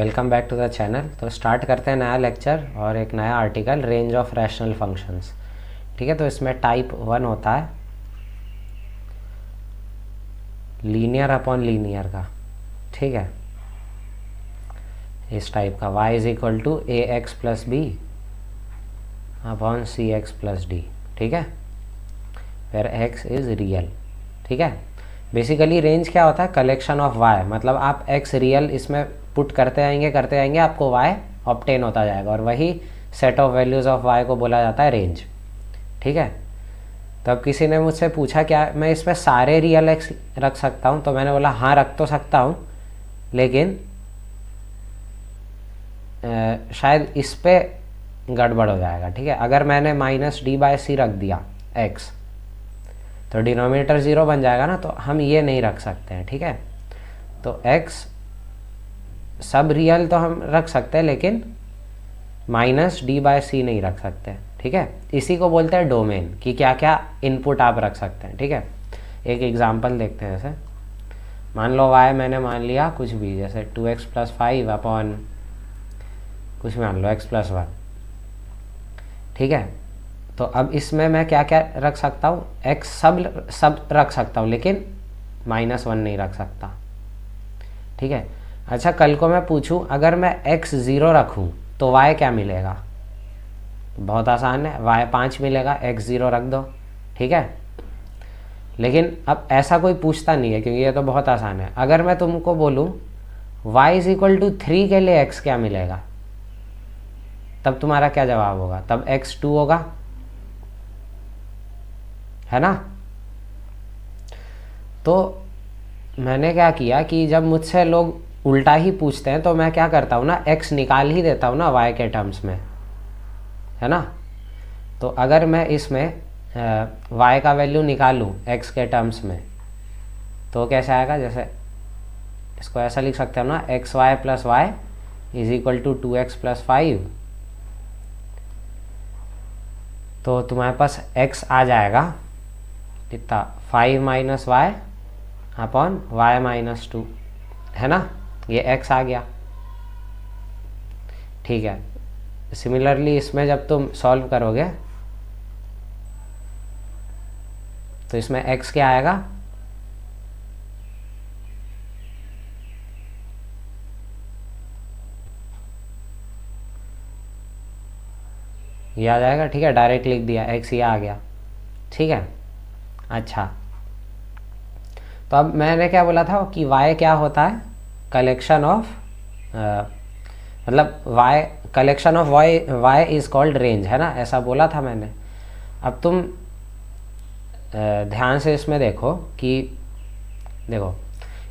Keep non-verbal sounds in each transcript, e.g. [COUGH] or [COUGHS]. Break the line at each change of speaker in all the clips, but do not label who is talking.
Welcome back to the channel तो start करते हैं नया लेक्चर और एक नया article range of rational functions ठीक है तो इसमें टाइप वन होता है। लीनियर अपॉन लीनियर का। ठीक है। इस टाइप का। Y is equal to a x plus b upon c x plus d ठीक है? वेर x इज़ रियल ठीक है? बेसिकली रेंज क्या होता है? कलेक्शन ऑफ़ y मतलब आप x रियल इसमें पुट करते आएँगे करते आएँगे आपको वाई ऑप्टेन होता जाएगा और वही set of values of y को बोला जाता है रेंज ठीक है? तो अब किसी ने मुझसे पूछा क्या मैं इसमें सारे रियल एक्स रख सकता हूँ? तो मैंने बोला हाँ रख तो सकता हूँ लेकिन आ, शायद इस पर गड़बड़ हो जाएगा। ठीक है? अगर मैंने माइनस डी बाय सी रख दिया एक्स तो डिनोमिनेटर ज़ीरो बन जाएगा ना तो हम ये नहीं रख सकते हैं। ठीक है? तो एक्स सब रियल तो हम रख सकते हैं, लेकिन माइनस डी बाय सी नहीं रख सकते। ठीक है? इसी को बोलते हैं डोमेन कि क्या क्या इनपुट आप रख सकते हैं। ठीक है? एक एग्जांपल देखते हैं जैसे मान लो वाई मैंने मान लिया कुछ भी, जैसे two x plus five upon कुछ मान लो एक्स प्लस वन ठीक है? तो अब इसमें मैं क्या क्या रख सकता हूँ? एक्स सब सब रख सकता हूँ, लेकिन माइनस वन नहीं रख सकता। ठीक है? अच्छा कल को मैं पूछूँ, अगर मैं x ज़ीरो रखूँ तो y क्या मिलेगा? बहुत आसान है, y पाँच मिलेगा, x ज़ीरो रख दो, ठीक है? लेकिन अब ऐसा कोई पूछता नहीं है, क्योंकि ये तो बहुत आसान है। अगर मैं तुमको बोलूँ, y is equal to three के लिए x क्या मिलेगा? तब तुम्हारा क्या जवाब होगा? तब x टू होगा। है ना? तो मैंने क्या किया कि जब मुझसे लोग उल्टा ही पूछते हैं तो मैं क्या करता हूँ ना, x निकाल ही देता हूँ ना y के टर्म्स में, है ना? तो अगर मैं इसमें y का वैल्यू निकालूँ x के टर्म्स में तो कैसे आएगा? जैसे इसको ऐसा लिख सकते हो ना x y plus y is equal to two x plus five तो तुम्हारे पास x आ जाएगा, कितना? Five minus y upon y minus two है ना? ये x आ गया। ठीक है। सिमिलरली इसमें जब तुम सॉल्व करोगे तो इसमें x क्या आएगा? ये आ जाएगा, ठीक है डायरेक्ट लिख दिया, x ये आ गया। ठीक है? अच्छा। तो अब मैंने क्या बोला था कि y क्या होता है? कलेक्शन ऑफ़ मतलब y collection of y y is called range है ना? ऐसा बोला था मैंने। अब तुम uh, ध्यान से इसमें देखो कि देखो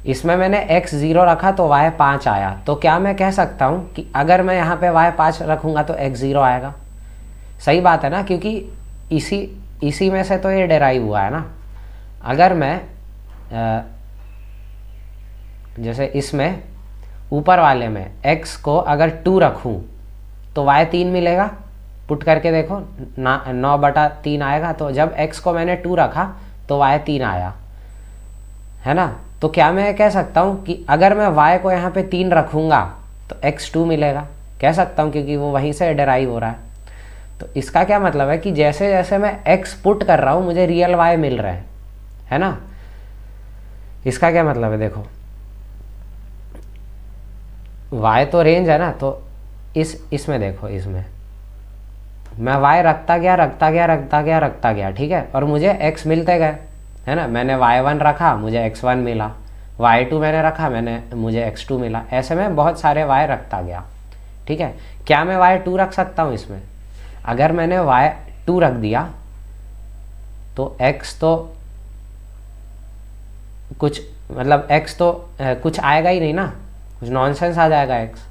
इसमें मैंने x ज़ीरो रखा तो y पाँच आया। तो क्या मैं कह सकता हूँ कि अगर मैं यहाँ पे y पाँच रखूँगा तो x ज़ीरो आएगा? सही बात है ना? क्योंकि इसी इसी में से तो ये डेराइव हुआ है ना। अगर मैं आ, जैसे इसमें, ऊपर वाले में, x को अगर टू रखूँ तो y तीन मिलेगा। पुट करके देखो, ना, नौ बटा तीन आएगा तो जब x को मैंने टू रखा तो y तीन आया। है ना? तो क्या मैं कह सकता हूँ कि अगर मैं y को यहाँ पे तीन रखूँगा तो x टू मिलेगा। कह सकता हूँ क्योंकि वो वहीं से डेराइव हो रहा है। तो इसका क्या मतलब है कि जैसे जैसे मैं x पुट कर रहा हूँ, मुझे रियल y मिल रहा है। है ना? इसका क्या मतलब है? देखो y तो रेंज है ना तो इस, इसमें देखो, इसमें। मैं वाई रखता गया रखता गया रखता गया रखता गया, ठीक है? और मुझे एक्स मिलते गए, है ना? मैंने वाई वन रखा, मुझे एक्स वन मिला। वाई टू मैंने रखा, मैंने, मुझे एक्स टू मिला। ऐसे में बहुत सारे वाई रखता गया, ठीक है? क्या मैं वाई टू रख सकता हूँ इसमें? अगर मैंने वाई टू रख दिया तो एक्स तो कुछ मतलब एक्स तो कुछ आएगा ही नहीं ना? कुछ नॉनसेंस आ जाएगा एक्स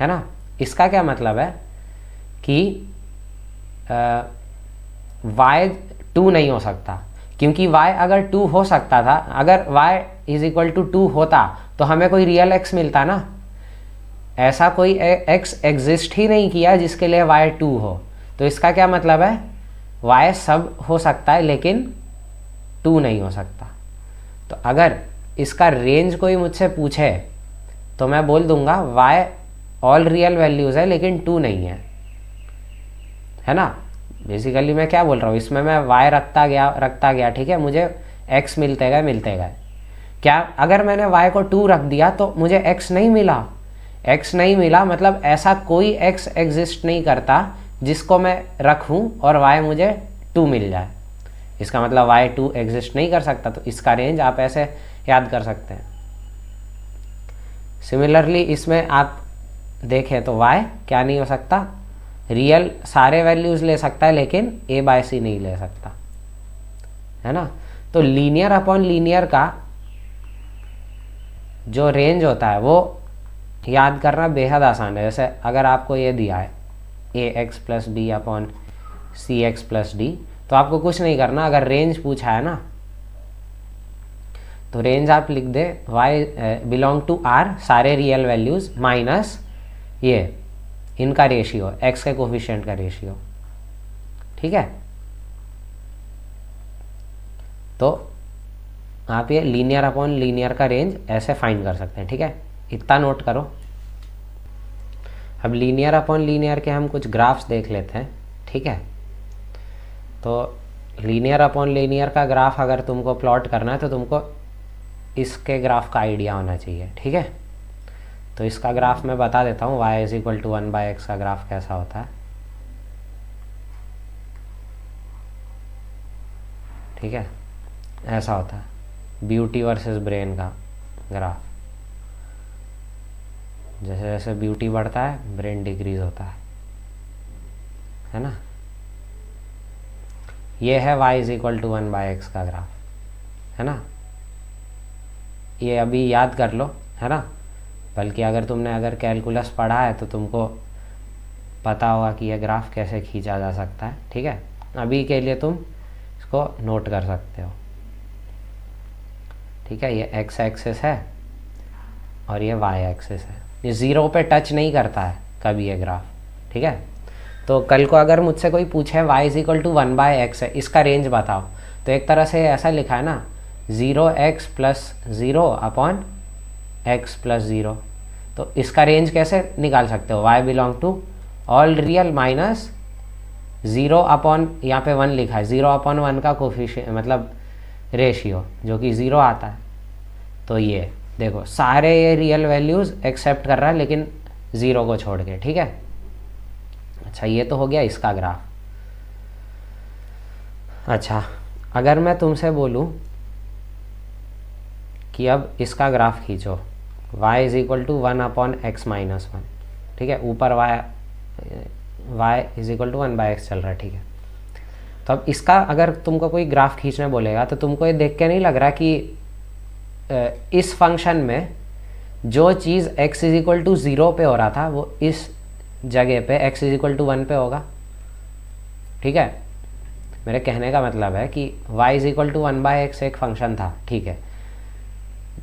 है ना? इसका क्या मतलब है कि वाई टू नहीं हो सकता। क्योंकि y अगर टू हो सकता था, अगर y is equal to two होता तो हमें कोई रियल x मिलता ना? ऐसा कोई x एग्जिस्ट ही नहीं किया जिसके लिए y टू हो। तो इसका क्या मतलब है? Y सब हो सकता है, लेकिन टू नहीं हो सकता। तो अगर इसका रेंज कोई मुझसे पूछे तो मैं बोल दूँगा, y ऑल रियल वैल्यूज़ है, लेकिन टू नहीं है। है ना? बेसिकली मैं क्या बोल रहा हूँ? इसमें मैं y रखता गया रखता गया, ठीक है? मुझे x मिलते गए मिलते गए। क्या अगर मैंने y को टू रख दिया तो मुझे x नहीं मिला? X नहीं मिला मतलब ऐसा कोई x एग्जिस्ट नहीं करता, जिसको मैं रखूँ और y मुझे टू मिल जाए। इसका मतलब वाई टू एग्जिस्ट नहीं कर सकता तो इसका रेंज आप ऐसे याद कर सकते हैं। सिमिलरली इसमें आप देखें तो y क्या नहीं हो सकता। रियल सारे वैल्यूज़ ले सकता है, लेकिन a बाय सी नहीं ले सकता। है ना? तो लीनियर अपॉन लीनियर का जो रेंज होता है, वो याद करना बेहद आसान है। जैसे अगर आपको ये दिया है a x plus b upon c x plus d तो आपको कुछ नहीं करना। अगर रेंज पूछा है ना तो रेंज आप लिख दे वाई बिलोंग टू आर सारे रियल वैल्यूज़ माइनस ये, इनका रेशियो एक्स के कोफिशियंट का रेशियो ठीक है? तो आप ये लीनियर अपॉन लीनियर का रेंज ऐसे फाइंड कर सकते हैं, ठीक है? इतना नोट करो। अब लीनियर अपॉन लीनियर के हम कुछ ग्राफ्स देख लेते हैं, ठीक है? तो लीनियर अपॉन लीनियर का ग्राफ अगर तुमको प्लॉट करना है तो तुमको इसके ग्राफ का आइडिया होना चाहिए, ठीक है? तो इसका ग्राफ मैं बता देता हूँ y is equal to one by x का ग्राफ कैसा होता है। ठीक है? ऐसा होता है। ब्यूटी वर्सेस ब्रेन का ग्राफ। जैसे जैसे ब्यूटी बढ़ता है ब्रेन डिक्रीज होता है। है ना? ये है y is equal to one by x का ग्राफ। है ना? ये अभी याद कर लो, है ना? बल्कि अगर तुमने अगर कैलकुलस पढ़ा है तो तुमको पता होगा कि यह ग्राफ कैसे खींचा जा सकता है, ठीक है? अभी के लिए तुम इसको नोट कर सकते हो। ठीक है, ये एक्स एक्सेस है और ये वाई एक्सेस है। ये ज़ीरो पे टच नहीं करता है कभी ये ग्राफ ठीक है? तो कल को अगर मुझसे कोई पूछे y is equal to one by x है, इसका रेंज बताओ। तो एक तरह से ऐसा लिखा है ना zero x plus zero upon x plus zero. तो इसका रेंज कैसे निकाल सकते हो? Y belong to all real minus zero upon, यहाँ पे वन लिखा है, ज़ीरो अपॉन वन का कोफिशियंट मतलब रेशियो जो कि ज़ीरो आता है। तो ये, देखो, सारे ये रियल वैल्यूज़ एक्सेप्ट कर रहा है, लेकिन ज़ीरो को छोड़ के, ठीक है? अच्छा ये तो हो गया इसका ग्राफ अच्छा अगर मैं तुमसे बोलूँ कि अब इसका ग्राफ खींचो। y is equal to one upon x minus one ठीक है? ऊपर y y is equal to one by x चल रहा है, ठीक है? तो अब इसका अगर तुमको कोई ग्राफ खींचने बोलेगा तो तुमको ये देख के नहीं लग रहा कि इस फ़ंक्शन में जो चीज़ x is equal to zero पे हो रहा था, वो इस जगह पे x is equal to one पे होगा। ठीक है? मेरे कहने का मतलब है कि y is equal to one by x एक फ़ंक्शन था, ठीक है?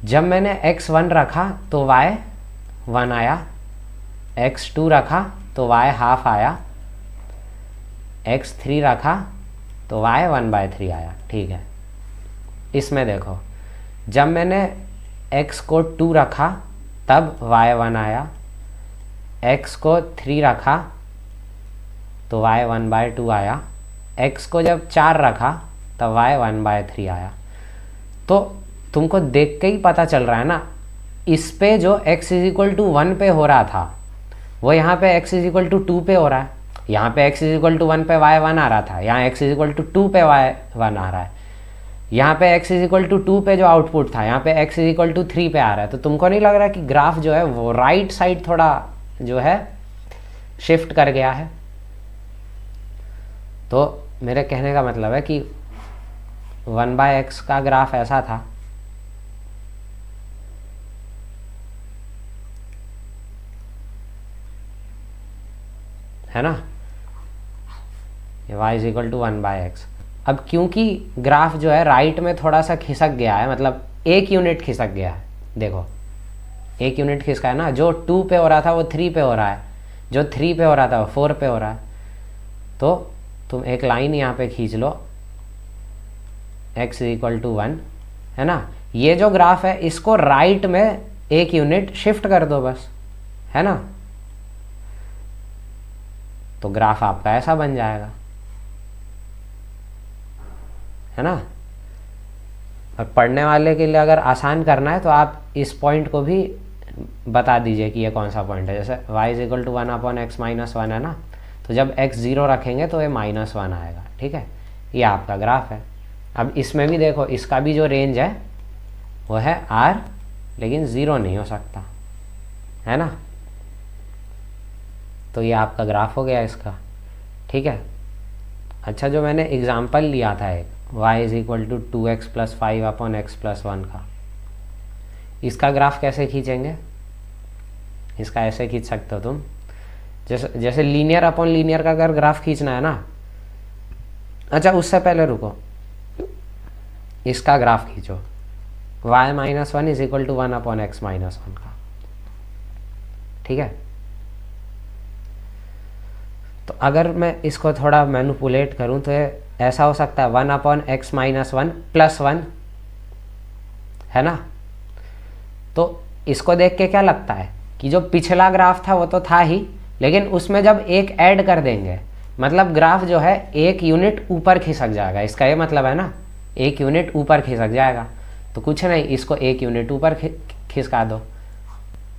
जब मैंने x वन रखा तो y वन आया। X टू रखा तो y हाफ़ आया। X थ्री रखा तो y वन बाय थ्री आया। ठीक है। इसमें देखो, जब मैंने x को टू रखा, तब y वन आया। X को थ्री रखा तो y वन बाय टू आया। X को जब चार रखा, तब y वन बाय थ्री आया। तो तुमको देख के ही पता चल रहा है ना? इस पे जो x is equal to one पे हो रहा था, वो यहाँ पे x is equal to two पे हो रहा है। यहाँ पे x is equal to one पे y वन आ रहा था, यहाँ x is equal to two पे y वन आ रहा है। यहाँ पे x is equal to two पे जो आउटपुट था, यहाँ पे x is equal to three पे आ रहा है। तो तुमको नहीं लग रहा कि ग्राफ जो है, वो राइट साइड थोड़ा जो है शिफ्ट कर गया है? तो मेरे कहने का मतलब है कि वन बाय एक्स का ग्राफ ऐसा था। है ना? Y is equal to one by x अब क्योंकि ग्राफ जो है राइट में थोड़ा सा खिसक गया है मतलब एक यूनिट खिसक गया है, देखो। एक यूनिट खिसका है ना, जो टू पे हो रहा था, वो थ्री पे हो रहा है। जो थ्री पे हो रहा था, वो फोर पे हो रहा है। तो तुम एक लाइन यहाँ पे खींच लो। x is equal to one है ना? ये जो ग्राफ है, इसको राइट में एक यूनिट शिफ्ट कर दो बस, है ना? तो ग्राफ आपका ऐसा बन जाएगा। है ना? और पढ़ने वाले के लिए अगर आसान करना है तो आप इस पॉइंट को भी बता दीजिए कि ये कौन सा पॉइंट है। जैसे y is equal to one upon x minus one है ना? तो जब x ज़ीरो रखेंगे तो ये माइनस वन आएगा। ठीक है? ये आपका ग्राफ है। अब इसमें भी देखो, इसका भी जो रेंज है, वो है r, लेकिन ज़ीरो नहीं हो सकता। है ना? तो ये आपका ग्राफ हो गया इसका। ठीक है? अच्छा जो मैंने एग्ज़ाम्पल लिया था एक, y is equal to two x plus five upon x plus one का। इसका ग्राफ कैसे खींचेंगे? इसका ऐसे खींच सकते हो तुम। जैसे जैसे लीनियर अपॉन लीनियर का अगर ग्राफ खींचना है ना। अच्छा उससे पहले रुको। इसका ग्राफ खींचो। y minus one is equal to one upon x minus one का। ठीक है? तो अगर मैं इसको थोड़ा मैनुपुलेट करूँ तो ऐसा हो सकता है one upon x minus one plus one है ना? तो इसको देख के क्या लगता है कि जो पिछला ग्राफ था वो तो था ही, लेकिन उसमें जब एक ऐड कर देंगे मतलब ग्राफ जो है एक यूनिट ऊपर खिसक जाएगा। इसका ये मतलब है ना, एक यूनिट ऊपर खिसक जाएगा। तो कुछ नहीं, इसको एक यूनिट ऊपर खिसका दो।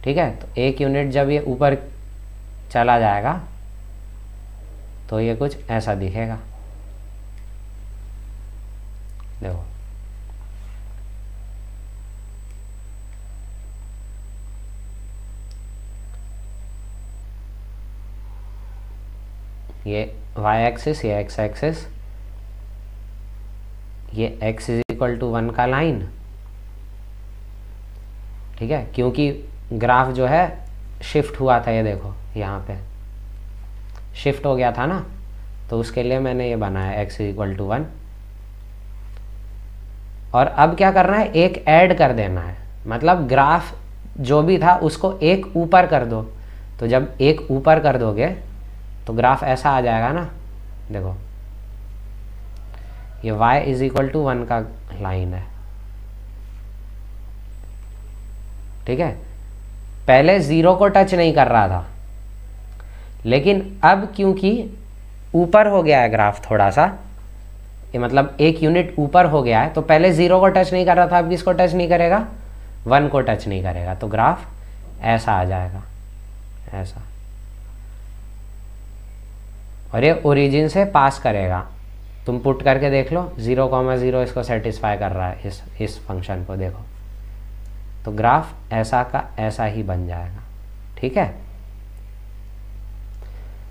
ठीक है? तो एक यूनिट जब ये ऊपर चला जाएगा तो ये कुछ ऐसा दिखेगा। देखो। ये y एक्सिस ये x एक्सिस ये x is equal to one का लाइन ठीक है? क्योंकि ग्राफ जो है शिफ्ट हुआ था, ये देखो, यहाँ पे। शिफ्ट हो गया था ना तो उसके लिए मैंने ये बनाया एक्स इक्वल टू वन और अब क्या करना है? एक ऐड कर देना है। मतलब ग्राफ जो भी था, उसको एक ऊपर कर दो। तो जब एक ऊपर कर दोगे तो ग्राफ ऐसा आ जाएगा ना। देखो। ये y is equal to one का लाइन है। ठीक है? पहले ज़ीरो को टच नहीं कर रहा था। लेकिन अब क्योंकि ऊपर हो गया है ग्राफ थोड़ा सा, ये मतलब एक यूनिट ऊपर हो गया है तो पहले ज़ीरो को टच नहीं कर रहा था, अब किसको टच नहीं करेगा? वन को टच नहीं करेगा तो ग्राफ ऐसा आ जाएगा, ऐसा। और ये ओरिजिन से पास करेगा। तुम पुट करके देख लो ज़ीरो कॉमा ज़ीरो इसको सेटिस्फाई कर रहा है, इस इस फ़ंक्शन को देखो। तो ग्राफ ऐसा का ऐसा ही बन जाएगा, ठीक है?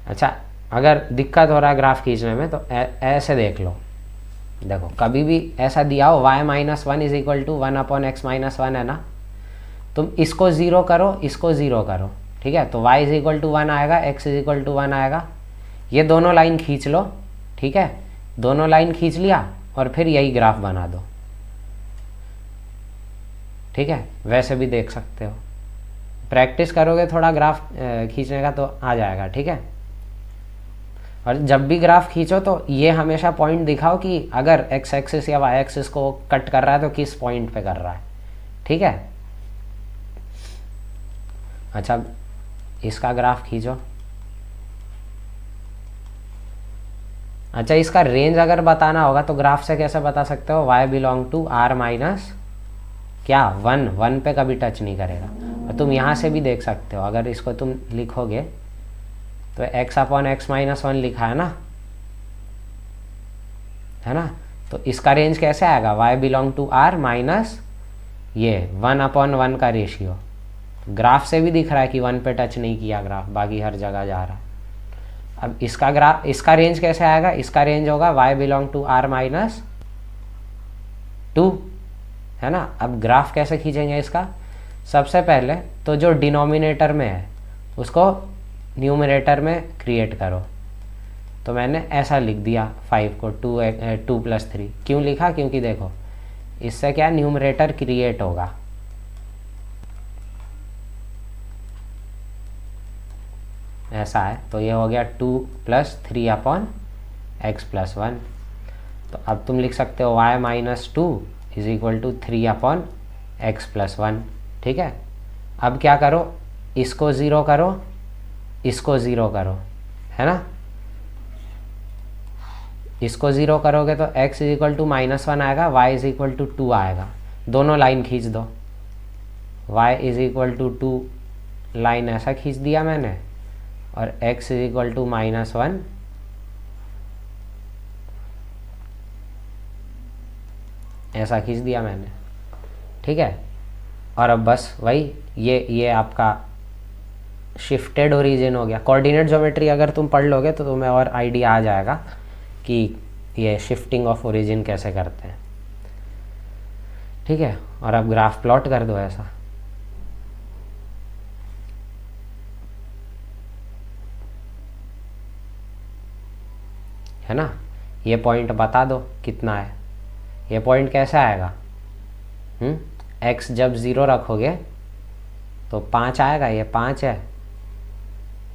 अच्छा अगर दिक्कत हो रहा है ग्राफ खींचने में तो ऐसे देख लो। देखो, कभी भी ऐसा दिया हो, y minus one is equal to one upon x minus one है ना? तुम इसको ज़ीरो करो, इसको ज़ीरो करो, ठीक है? तो y is equal to one आएगा, x is equal to one आएगा। ये दोनों लाइन खींच लो, ठीक है? दोनों लाइन खींच लिया, और फिर यही ग्राफ बना दो। ठीक है? वैसे भी देख सकते हो। प्रैक्टिस करोगे थोड़ा ग्राफ खींचने का तो आ जाएगा, ठीक है? और जब भी ग्राफ खींचो तो ये हमेशा पॉइंट दिखाओ कि अगर एक्स एक्सिस या वाई एक्सिस को कट कर रहा है तो किस पॉइंट पे कर रहा है। ठीक है? अच्छा इसका ग्राफ खींचो। अच्छा इसका रेंज अगर बताना होगा तो ग्राफ से कैसे बता सकते हो? Y belong to R minus क्या? वन वन पे कभी टच नहीं करेगा। और तुम यहाँ से भी देख सकते हो। अगर इसको तुम लिखोगे तो x upon x minus one लिखा है ना? है ना? तो इसका रेंज कैसे आएगा? y belong to r minus ये वन अपॉन वन का रेशियो ग्राफ से भी दिख रहा है कि वन पे टच नहीं किया ग्राफ, बाकी हर जगह जा रहा है। अब इसका ग्राफ इसका रेंज कैसे आएगा? इसका रेंज होगा y belong to r minus two है ना? अब ग्राफ कैसे खींचेंगे इसका? सबसे पहले तो जो डिनोमिनेटर में है, उसको न्यूमरेटर में क्रिएट करो। तो मैंने ऐसा लिख दिया फाइव को टू टू प्लस थ्री क्यों लिखा? क्योंकि देखो, इससे क्या न्यूमरेटर क्रिएट होगा। ऐसा है। तो ये हो गया two plus three upon x plus one तो अब तुम लिख सकते हो y minus two is equal to three upon x plus one ठीक है? अब क्या करो? इसको ज़ीरो करो। इसको ज़ीरो करो, है ना? इसको ज़ीरो करोगे तो x is equal to minus one आएगा, y is equal to two आएगा। दोनों लाइन खींच दो। y is equal to two line ऐसा खींच दिया मैंने, और x is equal to minus one ऐसा खींच दिया मैंने। ठीक है? और अब बस वही, ये ये आपका शिफ्टेड ओरिजिन हो गया। कोऑर्डिनेट ज्योमेट्री अगर तुम पढ़ लोगे तो तुम्हें और आइडिया आ जाएगा कि ये शिफ्टिंग ऑफ़ ओरिजिन कैसे करते हैं। ठीक है? और अब ग्राफ प्लॉट कर दो ऐसा। है ना? ये पॉइंट बता दो कितना है। ये पॉइंट कैसे आएगा? हम्म? एक्स जब ज़ीरो रखोगे तो पाँच आएगा, ये पाँच है।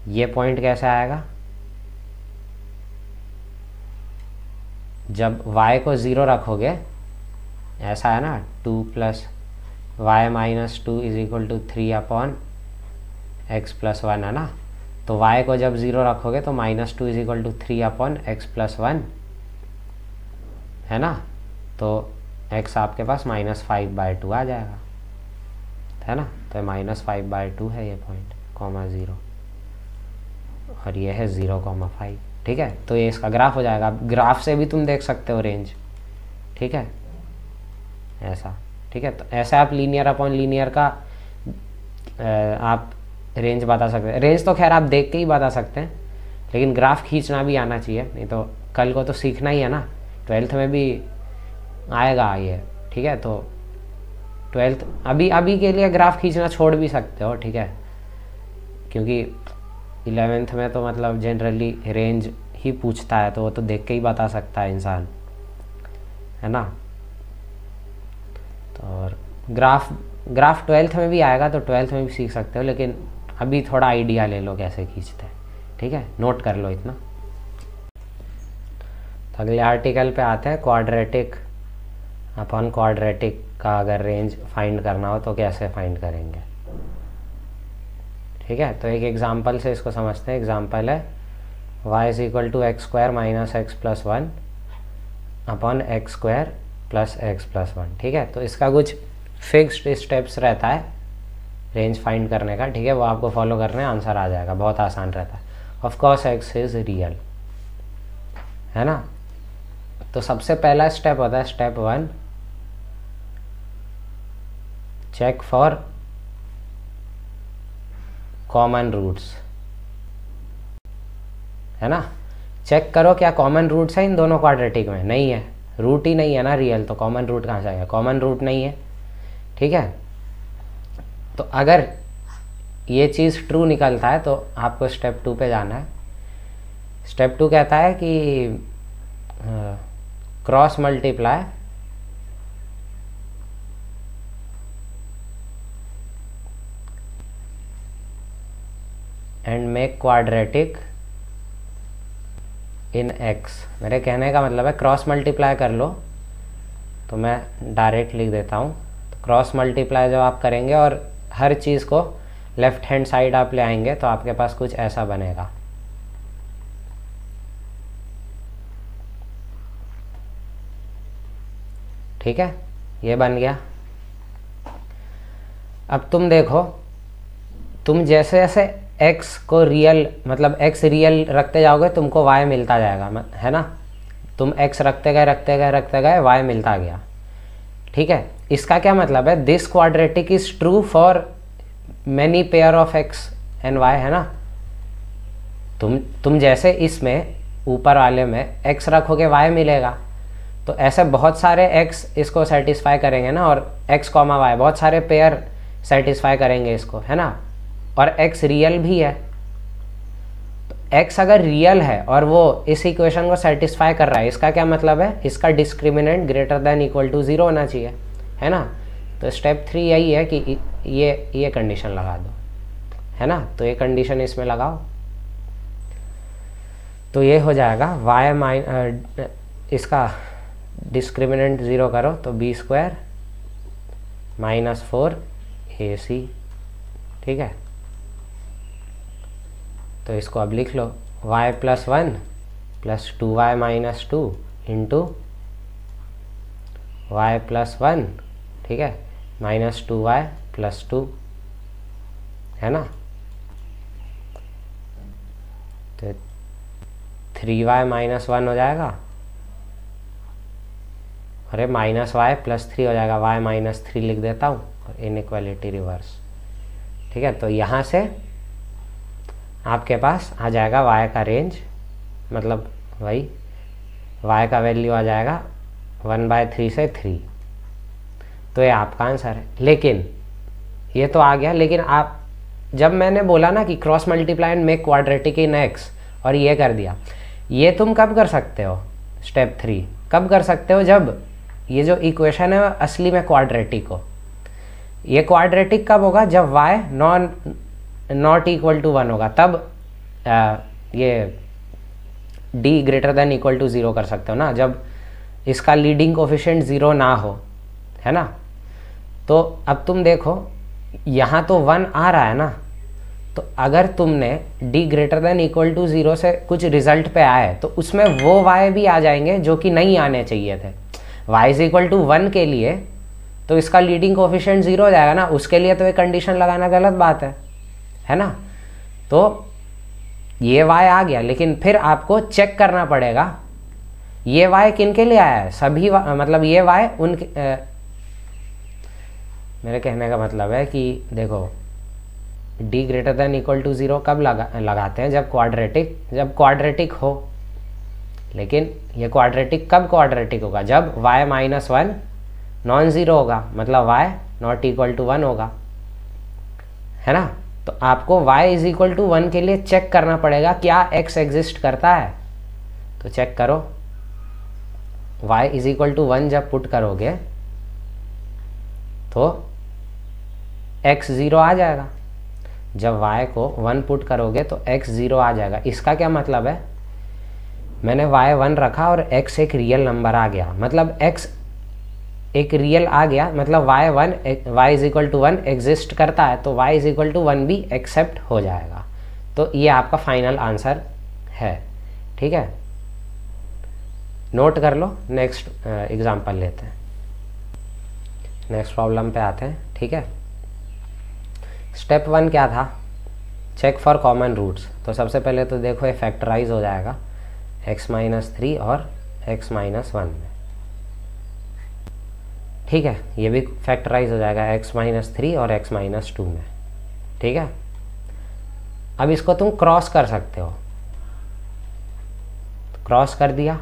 ये पॉइंट कैसे आएगा? जब y को ज़ीरो रखोगे, ऐसा है ना two plus y minus two is equal to three upon x plus one है ना? तो y को जब ज़ीरो रखोगे तो minus two is equal to three upon x plus one है ना? तो x आपके पास माइनस फाइव बाई टू आ जाएगा। है ना? तो माइनस फाइव बाई टू है ये पॉइंट कॉमा ज़ीरो और ये है ज़ीरो कॉमा फाइव ठीक है? तो ये इसका ग्राफ हो जाएगा। ग्राफ से भी तुम देख सकते हो रेंज ठीक है? ऐसा, ठीक है? तो ऐसा आप लीनियर अपॉन लीनियर का आप रेंज बता सकते हैं। रेंज तो खैर आप देख के ही बता सकते हैं, लेकिन ग्राफ खींचना भी आना चाहिए, नहीं तो कल को तो सीखना ही है ना। ट्वेल्थ में भी आएगा ये, ठीक है? तो ट्वेल्थ अभी अभी के लिए ग्राफ खींचना छोड़ भी सकते हो, ठीक है? क्योंकि इलेवेंथ में तो मतलब जनरली रेंज ही पूछता है तो वो तो देख के ही बता सकता है इंसान। है ना? तो और ग्राफ ग्राफ ट्वेल्थ में भी आएगा तो ट्वेल्थ में भी सीख सकते हो, लेकिन अभी थोड़ा आइडिया ले लो कैसे खींचते हैं। ठीक है? नोट कर लो इतना। तो अगले आर्टिकल पे आते हैं क्वाड्रेटिक अपन क्वाड्रेटिक का अगर रेंज फाइंड करना हो तो कैसे फाइंड करेंगे? ठीक है? तो एक एग्ज़ाम्पल से इसको समझते हैं। एग्ज़ाम्पल है, y is equal to x square minus x plus one upon x square plus x plus one ठीक है? तो इसका कुछ फिक्स्ड स्टेप्स रहता है रेंज फाइंड करने का, ठीक है? वो आपको फॉलो करने आंसर आ जाएगा, बहुत आसान रहता है। Of course x is real है ना? तो सबसे पहला स्टेप होता है step one check for common roots है ना? चेक करो क्या कॉमन रूट्स है इन दोनों क्वाड्रेटिक में। नहीं है। रूट ही नहीं है ना रियल तो कॉमन रूट कहाँ से आएगा? कॉमन रूट नहीं है। ठीक है? तो अगर ये चीज़ ट्रू निकलता है तो आपको स्टेप टू पे जाना है। स्टेप टू कहता है कि cross multiply and make quadratic in x मेरे कहने का मतलब है क्रॉस मल्टीप्लाई कर लो। तो मैं डायरेक्ट लिख देता हूँ। तो क्रॉस मल्टीप्लाई जब आप करेंगे और हर चीज़ को लेफ़्ट हैंड साइड आप ले आएँगे तो आपके पास कुछ ऐसा बनेगा। ठीक है? ये बन गया। अब तुम देखो, तुम जैसे जैसे x को रियल मतलब x रियल रखते जाओगे, तुमको y मिलता जाएगा है ना? तुम x रखते गए रखते गए रखते गए, y मिलता गया। ठीक है? इसका क्या मतलब है? This quadratic is true for many pair of x and y है ना? तुम तुम जैसे इसमें, ऊपर वाले में x रखोगे, y मिलेगा। तो ऐसे बहुत सारे x इसको सेटिस्फाई करेंगे ना, और x कॉमा वाई बहुत सारे पेयर सेटिस्फाई करेंगे इसको, है ना? और x रियल भी है। तो x अगर रियल है और वो इस इक्वेशन को सेटिस्फाई कर रहा है, इसका क्या मतलब है? इसका discriminant greater than equal to zero होना चाहिए, है ना? तो स्टेप थ्री यही है कि ये ये कंडीशन लगा दो, है ना? तो ये कंडीशन इसमें लगाओ। तो ये हो जाएगा y माइन इसका डिस्क्रिमिनेंट ज़ीरो करो तो b square minus four a c ठीक है? तो इसको अब लिख लो। y plus one plus two y minus two into y plus one ठीक है? Minus two y plus two है ना? तो थ्री वाई माइनस वन हो जाएगा। अरे माइनस वाई प्लस थ्री हो जाएगा। वाई माइनस थ्री लिख देता हूँ और इनक्वालिटी रिवर्स ठीक है? तो यहाँ से आपके पास आ जाएगा वाई का रेंज मतलब वही वाई का वैल्यू आ जाएगा वन बाय थ्री से थ्री तो ये आपका आंसर है। लेकिन, ये तो आ गया, लेकिन आप, जब मैंने बोला ना कि cross multiply and make quadratic in x और ये कर दिया, ये तुम कब कर सकते हो? स्टेप थ्री कब कर सकते हो? जब ये जो इक्वेशन है, असली में क्वाड्रेटिक हो। ये क्वाड्रेटिक कब होगा? जब y non not equal to one होगा तब आ, ये d greater than equal to zero कर सकते हो ना। जब इसका लीडिंग कोफिशिएंट ज़ीरो ना हो है ना? तो अब तुम देखो यहाँ तो वन आ रहा है ना। तो अगर तुमने d greater than equal to zero से कुछ रिज़ल्ट पे आए तो उसमें वो y भी आ जाएँगे जो कि नहीं आने चाहिए थे। y is equal to one के लिए तो इसका लीडिंग कोफिशेंट ज़ीरो हो जाएगा ना। उसके लिए तो ये कंडीशन लगाना गलत बात है। है ना? तो ये y आ गया, लेकिन फिर आपको चेक करना पड़ेगा। ये y किन के लिए आया है? सभी मतलब ये y उनके मेरे कहने का मतलब है कि देखो, d greater than equal to zero कब लगा, लगाते हैं? जब क्वाड्रेटिक जब क्वाड्रेटिक हो। लेकिन ये क्वाड्रेटिक कब क्वाड्रेटिक होगा? जब y minus one non zero होगा मतलब y not equal to one होगा। है ना? तो आपको y is equal to one के लिए चेक करना पड़ेगा क्या x एग्जिस्ट करता है। तो चेक करो। y is equal to one जब पुट करोगे तो x ज़ीरो आ जाएगा। जब y को वन पुट करोगे तो x ज़ीरो आ जाएगा। इसका क्या मतलब है? मैंने y वन रखा और x एक रियल नंबर आ गया। मतलब x एक रियल आ गया मतलब y one y is equal to one exist करता है तो y is equal to one भी एक्सेप्ट हो जाएगा। तो ये आपका फाइनल आंसर है, ठीक है? नोट कर लो नेक्स्ट एग्जांपल लेते हैं। नेक्स्ट प्रॉब्लम पे आते हैं, ठीक है? स्टेप वन क्या था? चेक फॉर कॉमन रूट्स तो सबसे पहले तो देखो, ये फैक्टराइज हो जाएगा, x माइनस थ्री और x माइनस वन में। ठीक है, ये भी फैक्टराइज हो जाएगा x माइनस थ्री और x माइनस टू में। ठीक है? अब इसको तुम क्रॉस कर सकते हो। क्रॉस कर दिया।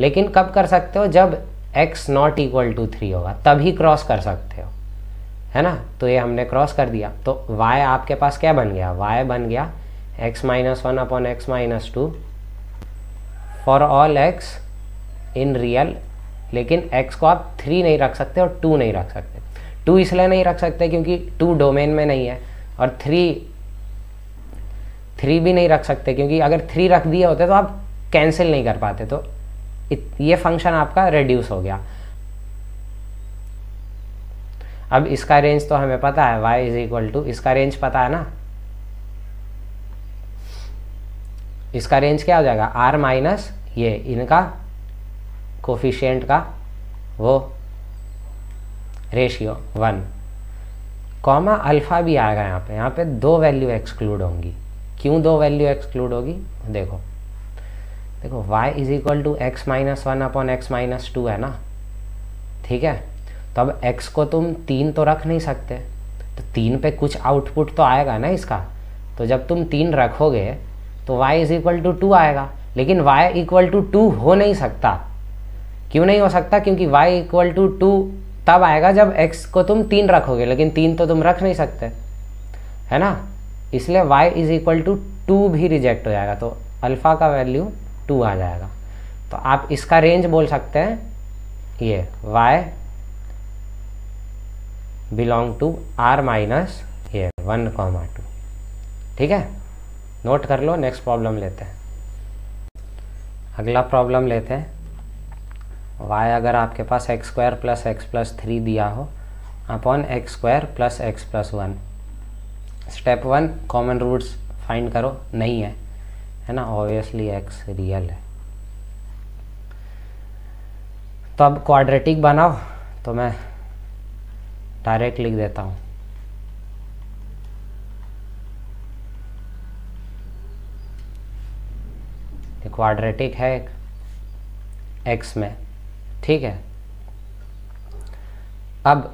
लेकिन कब कर सकते हो? जब x not equal to three होगा, तभी क्रॉस कर सकते हो। है ना? तो ये हमने क्रॉस कर दिया। तो y आपके पास क्या बन गया? y बन गया x minus one upon x minus two for all x in real लेकिन x को आप थ्री नहीं रख सकते और टू नहीं रख सकते। टू इसलिए नहीं रख सकते क्योंकि टू डोमेन में नहीं है और थ्री थ्री भी नहीं रख सकते क्योंकि अगर थ्री रख दिए होते तो आप कैंसिल नहीं कर पाते। तो ये फ़ंक्शन आपका रिड्यूस हो गया। अब इसका रेंज तो हमें पता है, y इज़ इक्वल टू इसका रेंज पता है ना? इसका रेंज क्या हो जाएगा? r माइनस ये, इनका कोफिशियंट का वो रेशियो वन। कॉमा अल्फ़ा भी आएगा यहाँ पे। यहाँ पे दो वैल्यू एक्सक्लूड होंगी। क्यों दो वैल्यू एक्सक्लूड होगी? देखो। देखो, y is equal to x minus one upon x minus two है ना? ठीक है? तो अब x को तुम तीन तो रख नहीं सकते। तो तीन पे कुछ आउटपुट तो आएगा ना इसका? तो जब तुम तीन रखोगे तो y is equal to two आएगा। लेकिन y इक्वल टू टू हो नहीं सकता। क्यों नहीं हो सकता? क्योंकि y इक्वल टू टू तब आएगा जब x को तुम तीन रखोगे, लेकिन तीन तो तुम रख नहीं सकते, है ना? इसलिए y is equal to two भी रिजेक्ट हो जाएगा तो अल्फ़ा का वैल्यू टू आ जाएगा। तो आप इसका रेंज बोल सकते हैं, ये y belong to are minus ये वन कॉमा टू ठीक है? नोट कर लो नेक्स्ट प्रॉब्लम लेते हैं। अगला प्रॉब्लम लेते हैं। Y अगर आपके पास x square plus x plus three दिया हो upon x square plus x plus one step one common roots find करो, नहीं है है ना? ऑब्वियसली एक्स रियल है। तो अब क्वाड्रेटिक बनाओ तो मैं डायरेक्ट लिख देता हूँ। क्वाड्रेटिक है एक्स में। ठीक है? अब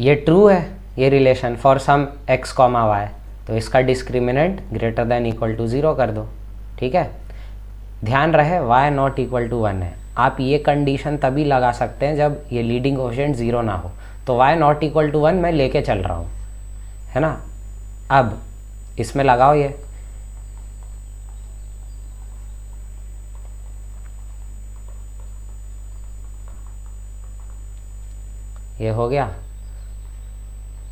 ये ट्रू है, ये relation for some x comma y तो इसका discriminant greater than equal to zero कर दो, ठीक है? ध्यान रहे y not equal to one है। आप ये कंडीशन तभी लगा सकते हैं जब ये लीडिंग क्वेश्चन ज़ीरो ना हो। तो y not equal to one मैं लेके चल रहा हूँ, है ना? अब इसमें लगाओ ये। ये हो गया।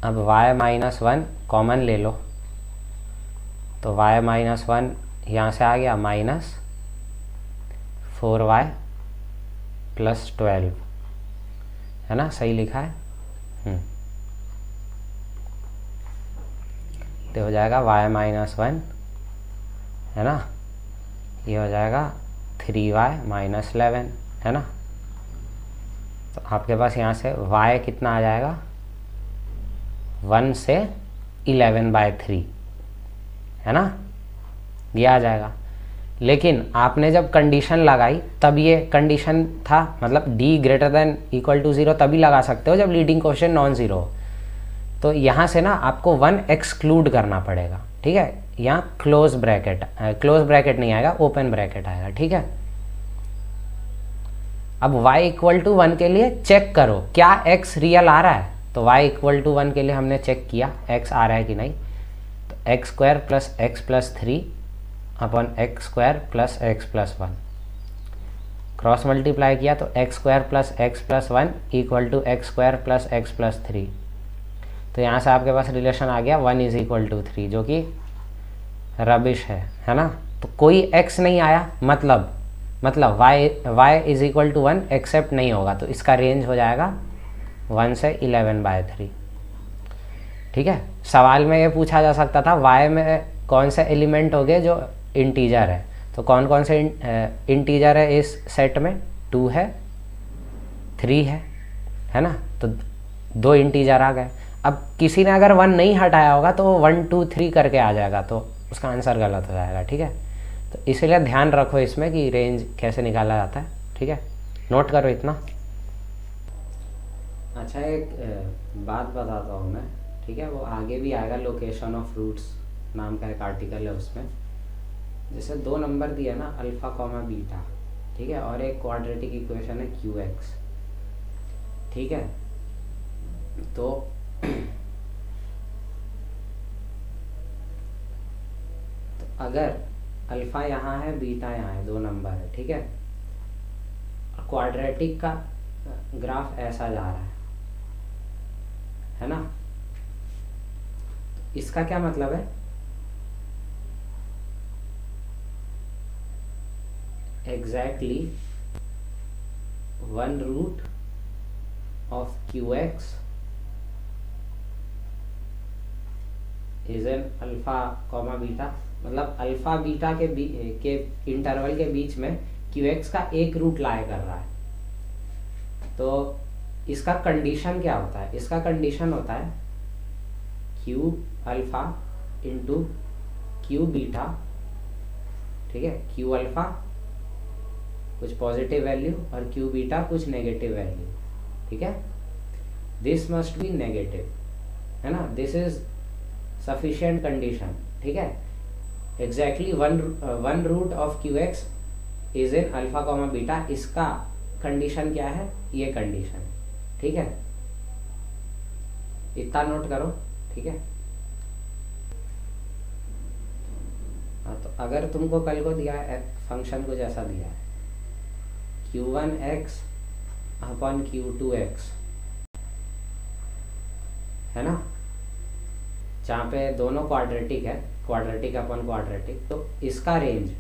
अब y माइनस वन कॉमन ले लो। तो y माइनस वन यहाँ से आ गया minus four y plus twelve है ना? सही लिखा है। तो हो जाएगा y माइनस वन है ना? ये हो जाएगा थ्री वाई माइनस इलेवन है ना? तो आपके पास यहाँ से y कितना आ जाएगा? वन से इलेवन बाय थ्री है ना? ये आ जाएगा। लेकिन आपने जब कंडीशन लगाई, तब ये कंडीशन था मतलब d greater than equal to zero तभी लगा सकते हो जब लीडिंग क्वेश्चन नॉन ज़ीरो हो। तो यहाँ से ना आपको वन एक्सक्लूड करना पड़ेगा, ठीक है? यहाँ क्लोज ब्रैकेट क्लोज ब्रैकेट नहीं आएगा ओपन ब्रैकेट आएगा, ठीक है? अब y इक्वल टू वन के लिए चेक करो, क्या x रियल आ रहा है? तो y इक्वल टू वन के लिए हमने चेक किया, x आ रहा है कि नहीं? तो x square plus x plus three upon x square plus x plus one cross multiply किया तो x square plus x plus one equal to x square plus x plus three तो यहाँ से आपके पास रिलेशन आ गया one is equal to three जो कि रबिश है है ना? तो कोई एक्स नहीं आया मतलब मतलब y y is equal to one accept नहीं होगा तो इसका रेंज हो जाएगा वन से इलेवन बाय थ्री ठीक है? सवाल में ये पूछा जा सकता था, y में कौन से एलिमेंट हो गए जो इंटीजर है? तो कौन कौन से इंटीजर है इस सेट में? टू है थ्री है है ना? तो दो इंटीजर आ गए। अब किसी ने अगर वन नहीं हटाया होगा तो वन टू थ्री करके आ जाएगा तो उसका आंसर गलत हो जाएगा, ठीक है? तो इसीलिए ध्यान रखो इसमें कि रेंज कैसे निकाला जाता है, ठीक है? नोट करो इतना। अच्छा एक बात बताता हूँ मैं, ठीक है? वो आगे भी आएगा लोकेशन ऑफ़ फ्रूट्स नाम का एक आर्टिकल है उसमें। जैसे दो नंबर दिया ना अल्फ़ा कॉमा बीटा ठीक है? और एक क्वाड्रेटिक इक्वेशन है क्यू एक्स ठीक है? तो [CLEARS THROAT] तो अगर अल्फ़ा यहाँ है, बीटा यहाँ है, दो नंबर है, ठीक है? क्वाड्रेटिक का ग्राफ ऐसा जा रहा है है ना? इसका क्या मतलब है? Exactly one root of q x is in alpha comma beta मतलब अल्फ़ा बीटा के बी के इंटरवल के बीच में क्यू एक्स का एक रूट लाए कर रहा है। तो इसका कंडीशन क्या होता है? इसका कंडीशन होता है q alpha into q beta ठीक है? क्यू अल्फ़ा कुछ पॉजिटिव वैल्यू और क्यू बीटा कुछ नेगेटिव वैल्यू ठीक है? दिस मस्ट बी नेगेटिव है ना? दिस इज़ सफिशियंट कंडीशन ठीक है? Exactly one one root of q x is in alpha comma beta इसका कंडीशन क्या है? ये कंडीशन ठीक है? इतना नोट करो, ठीक है? हाँ तो अगर तुमको कल को दिया है फ़ंक्शन को जैसा दिया है q one x upon q two x है ना? जहाँ पे दोनों क्वाड्रेटिक है क्वाड्रेटिक अपॉन क्वाड्रेटिक तो इसका range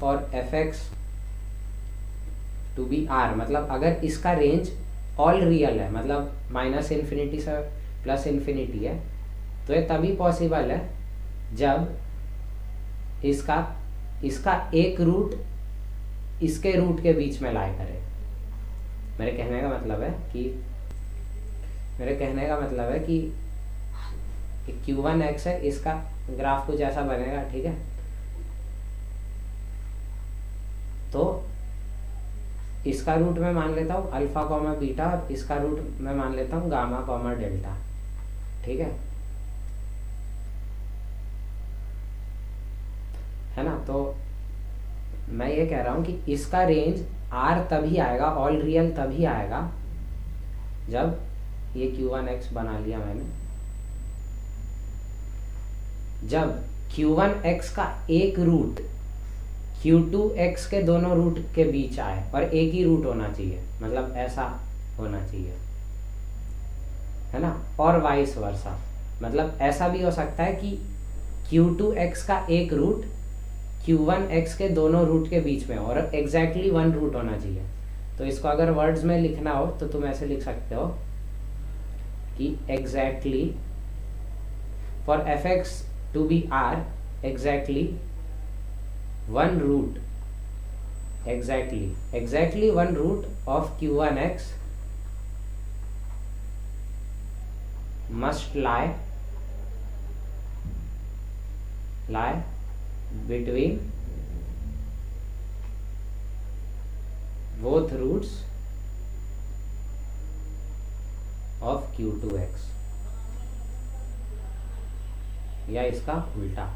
for f x to be R मतलब अगर इसका रेंज ऑल रियल है मतलब माइनस इन्फिनिटी से प्लस इन्फिनिटी है तो ये तभी पॉसिबल है जब इसका इसका एक रूट इसके रूट के बीच में लाए करे। मेरे कहने का मतलब है कि, मेरे कहने का मतलब है कि क्यू वन एक्स है, इसका ग्राफ कुछ ऐसा बनेगा, ठीक है? तो इसका रूट मैं मान लेता हूँ अल्फ़ा कॉमा बीटा और इसका रूट मैं मान लेता हूँ गामा कॉमा डेल्टा ठीक है? है ना? तो मैं ये कह रहा हूँ कि इसका रेंज आर तभी आएगा ऑल रियल तभी आएगा, जब ये क्यू वन एक्स बना लिया मैंने। जब क्यू वन एक्स का एक रूट क्यू टू एक्स के दोनों रूट के बीच आए, और एक ही रूट होना चाहिए मतलब ऐसा होना चाहिए, है ना? और वाइस वर्षा मतलब ऐसा भी हो सकता है कि क्यू टू एक्स का एक रूट क्यू वन एक्स के दोनों रूट के बीच में और एग्जैक्टली वन रूट होना चाहिए। तो इसको अगर वर्ड्स में लिखना हो तो तुम ऐसे लिख सकते हो कि exactly for f x to be r exactly one root exactly exactly one root of q1x must lie lie between both roots of q2x या इसका उल्टा।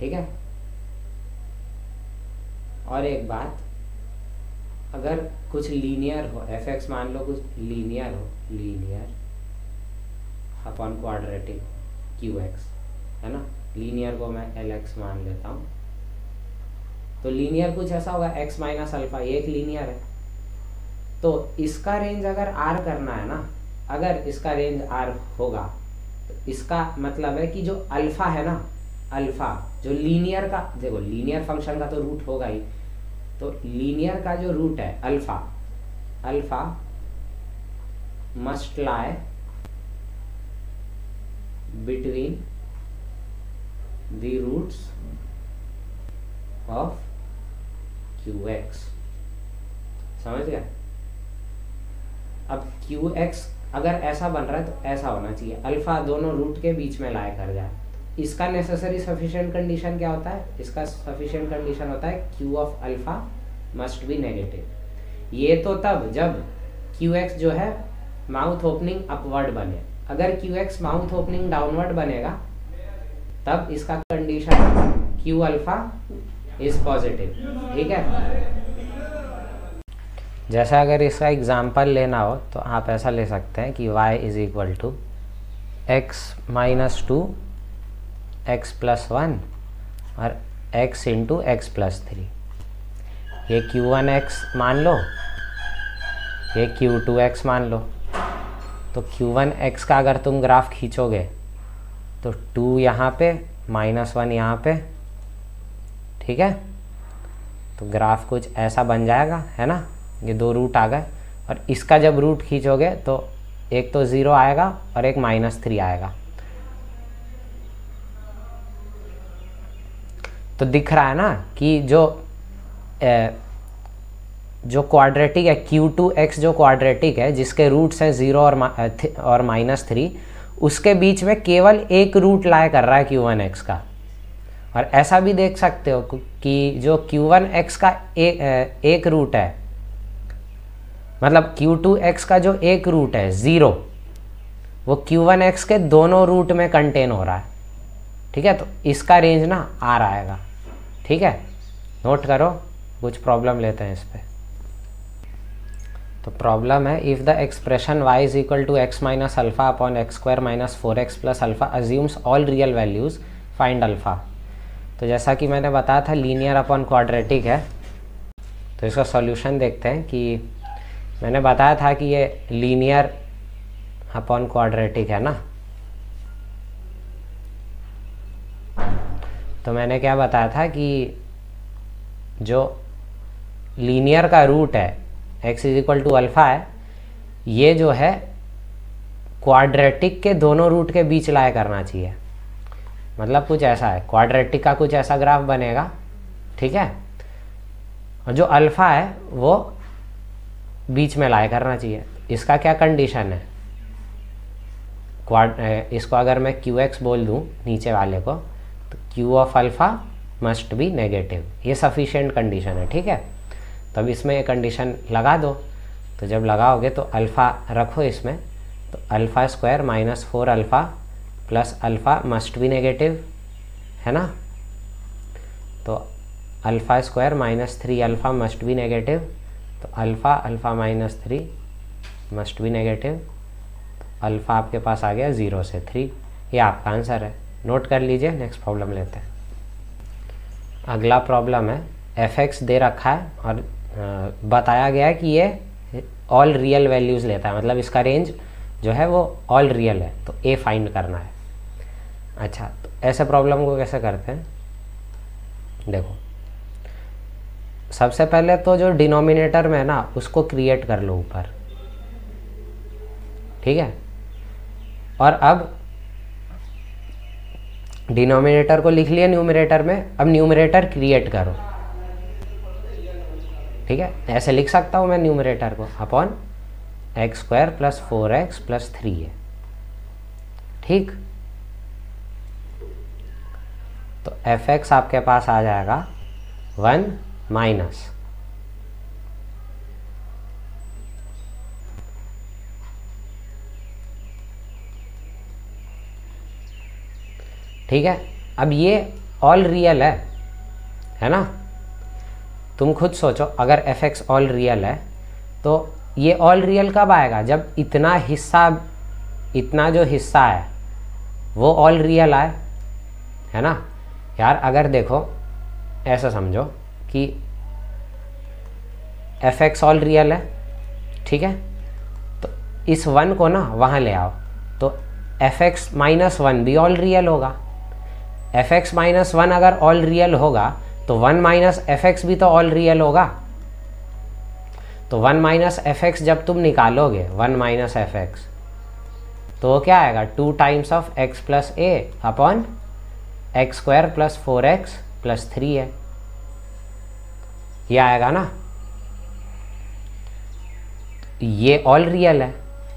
ठीक है? और एक बात, अगर कुछ लीनियर हो एफ़ एक्स मान लो कुछ लीनियर हो linear upon quadratic q x है ना? लीनियर को मैं एल एक्स मान लेता हूँ। तो लीनियर कुछ ऐसा होगा एक्स माइनस अल्फ़ा ये एक लीनियर है। तो इसका रेंज अगर आर करना है ना, अगर इसका रेंज आर होगा इसका मतलब है कि जो अल्फ़ा है ना, अल्फ़ा, जो लीनियर का, देखो, लीनियर फ़ंक्शन का तो रूट होगा ही। तो लीनियर का जो रूट है, alpha alpha must lie between the roots of qx समझ गया? अब qx अगर ऐसा बन रहा है तो ऐसा होना चाहिए। अल्फ़ा दोनों रूट के बीच में लाया कर जाए। इसका नेसेसरी सफिशिएंट कंडीशन क्या होता है? इसका सफिशिएंट कंडीशन होता है q of alpha must be negative ये तो तब जब क्यू एक्स जो है माउथ ओपनिंग अपवर्ड बने। अगर q x mouth opening downward बनेगा, तब इसका condition q alpha is positive ठीक है? जैसा अगर इसका एग्ज़ाम्पल लेना हो तो आप ऐसा ले सकते हैं कि y is equal to x minus two x plus one और x into x plus three ये क्यू वन एक्स मान लो, ये क्यू टू एक्स मान लो. तो क्यू वन एक्स का अगर तुम ग्राफ खींचोगे तो टू यहाँ पे माइनस वन यहाँ पे, ठीक है? तो ग्राफ कुछ ऐसा बन जाएगा, है ना? ये दो रूट आ गए। और इसका जब रूट खींचोगे तो एक तो ज़ीरो आएगा और एक माइनस थ्री आएगा। तो दिख रहा है ना कि जो ए, जो क्वाड्रेटिक है क्यू टू एक्स जो क्वाड्रेटिक है जिसके रूट्स हैं ज़ीरो और और माइनस थ्री उसके बीच में केवल एक रूट लाए कर रहा है क्यू वन एक्स का। और ऐसा भी देख सकते हो कि जो क्यू वन एक्स का ए, एक रूट है मतलब क्यू टू एक्स का जो एक रूट है ज़ीरो वो क्यू वन एक्स के दोनों रूट में कंटेन हो रहा है। ठीक है? तो इसका रेंज ना आ रहा आएगा। ठीक है? नोट करो, कुछ प्रॉब्लम लेते हैं इस पर तो प्रॉब्लम है if the expression y is equal to x minus alpha upon x square minus four x plus alpha assumes all real values find alpha तो जैसा कि मैंने बताया था लीनियर अपॉन क्वाड्रेटिक है। तो इसका सॉल्यूशन देखते हैं कि मैंने बताया था कि ये लीनियर अपॉन क्वाड्रेटिक है ना? तो मैंने क्या बताया था कि जो लीनियर का रूट है x is equal to alpha है, ये जो है क्वाड्रेटिक के दोनों रूट के बीच लाए करना चाहिए। मतलब कुछ ऐसा है क्वाड्रेटिक का कुछ ऐसा ग्राफ बनेगा, ठीक है? और जो अल्फ़ा है, वो बीच में लाया करना चाहिए। इसका क्या कंडीशन है? क्वाड इसको अगर मैं क्यू एक्स बोल दूँ नीचे वाले को तो q of alpha must be negative ये सफिशियंट कंडीशन है, ठीक है? तब तो इसमें ये कंडीशन लगा दो। तो जब लगाओगे तो अल्फ़ा रखो इसमें। तो alpha square minus four alpha plus alpha must be negative है ना? तो alpha square minus three alpha must be negative तो alpha alpha minus three must be negative. Alpha आपके पास आ गया ज़ीरो से थ्री। ये आपका आंसर है। नोट कर लीजिए, नेक्स्ट प्रॉब्लम लेते हैं। अगला प्रॉब्लम है, एफ़ एक्स दे रखा है और बताया गया है कि ये ऑल रियल वैल्यूज़ लेता है। मतलब इसका रेंज जो है वो ऑल रियल है। तो ए फाइंड करना है। अच्छा तो ऐसे प्रॉब्लम को कैसे करते हैं? देखो सबसे पहले तो जो डिनोमिनेटर में ना, उसको क्रिएट कर लो ऊपर। ठीक है? और अब डिनोमिनेटर को लिख लिया न्यूमरेटर में, अब न्यूमरेटर क्रिएट करो। ठीक है? ऐसे लिख सकता हूँ मैं न्यूमरेटर को। Upon x square plus four x plus three है ठीक? तो एफ़ एक्स आपके पास आ जाएगा। वन माइनस ठीक है? अब ये ऑल रियल है है ना? तुम खुद सोचो, अगर एफ़ एक्स ऑल रियल है तो ये ऑल रियल कब आएगा? जब इतना हिस्सा, इतना जो हिस्सा है, वो ऑल रियल आए, है ना? यार, अगर देखो, ऐसा समझो। कि एफ़ एक्स ऑल रियल है, ठीक है? तो इस वन को ना वहाँ ले आओ। तो एफ़ एक्स माइनस वन भी ऑल रियल होगा। एफ़ एक्स माइनस वन अगर ऑल रियल होगा तो वन माइनस एफ़ एक्स भी तो ऑल रियल होगा। तो वन माइनस एफ़ एक्स जब तुम निकालोगे वन माइनस एफ़ एक्स तो क्या आएगा? Two times of x plus a upon x square plus four x plus three है। ये आएगा ना? ये ऑल रियल है।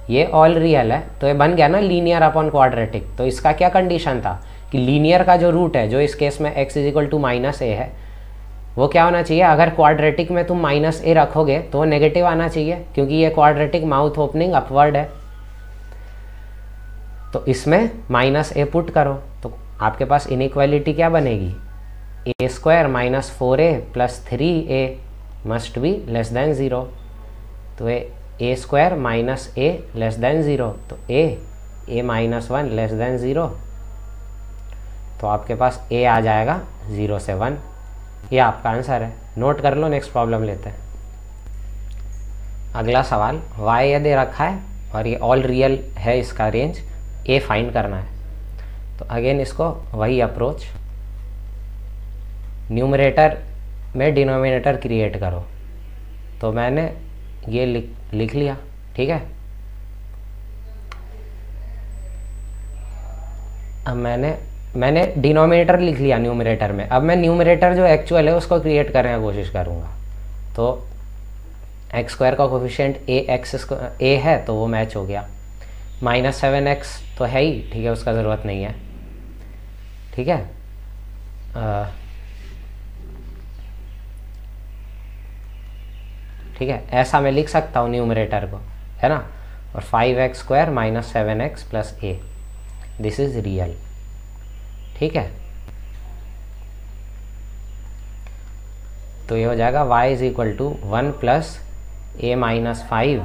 ये ऑल रियल है। तो ये बन गया ना लीनियर अपॉन क्वाड्रेटिक तो इसका क्या कंडीशन था? कि लीनियर का जो रूट है, जो इस केस में x is equal to minus a है, वो क्या होना चाहिए? अगर क्वाड्रेटिक में तुम माइनस ए रखोगे तो वो नेगेटिव आना चाहिए, क्योंकि ये क्वाड्रेटिक माउथ ओपनिंग अपवर्ड है। तो इसमें माइनस ए पुट करो। तो आपके पास इनक्वालिटी क्या बनेगी? A square minus four a plus three a must be less than zero तो a a square minus a less than zero तो a a minus one less than zero तो आपके पास ए आ जाएगा ज़ीरो से वन ये आपका आंसर है. Note कर लो नेक्स्ट प्रॉब्लम लेते हैं. अगला सवाल वाई ये दे रखा है और ये ऑल रियल है इसका रेंज ए फाइंड करना है. तो अगेन इसको वही अप्रोच न्यूमरेटर में डिनोमिनेटर क्रिएट करो। तो मैंने ये लिख लिख लिया, ठीक है? अब मैंने मैंने डिनोमिनेटर लिख लिया न्यूमरेटर में। अब मैं न्यूमरेटर जो एक्चुअल है उसको क्रिएट करने की कोशिश करूँगा। तो एक्स स्क्वायर का कोफिशियंट ए एक्स ए है तो वो मैच हो गया। माइनस सेवन एक्स तो है ही, ठीक है, उसका ज़रूरत नहीं है। ठीक है? ठीक है? ऐसा मैं लिख सकता हूँ न्यूमरेटर को, है ना? और five x square minus seven x plus a this is real ठीक है? तो ये हो जाएगा y is equal to one plus a minus five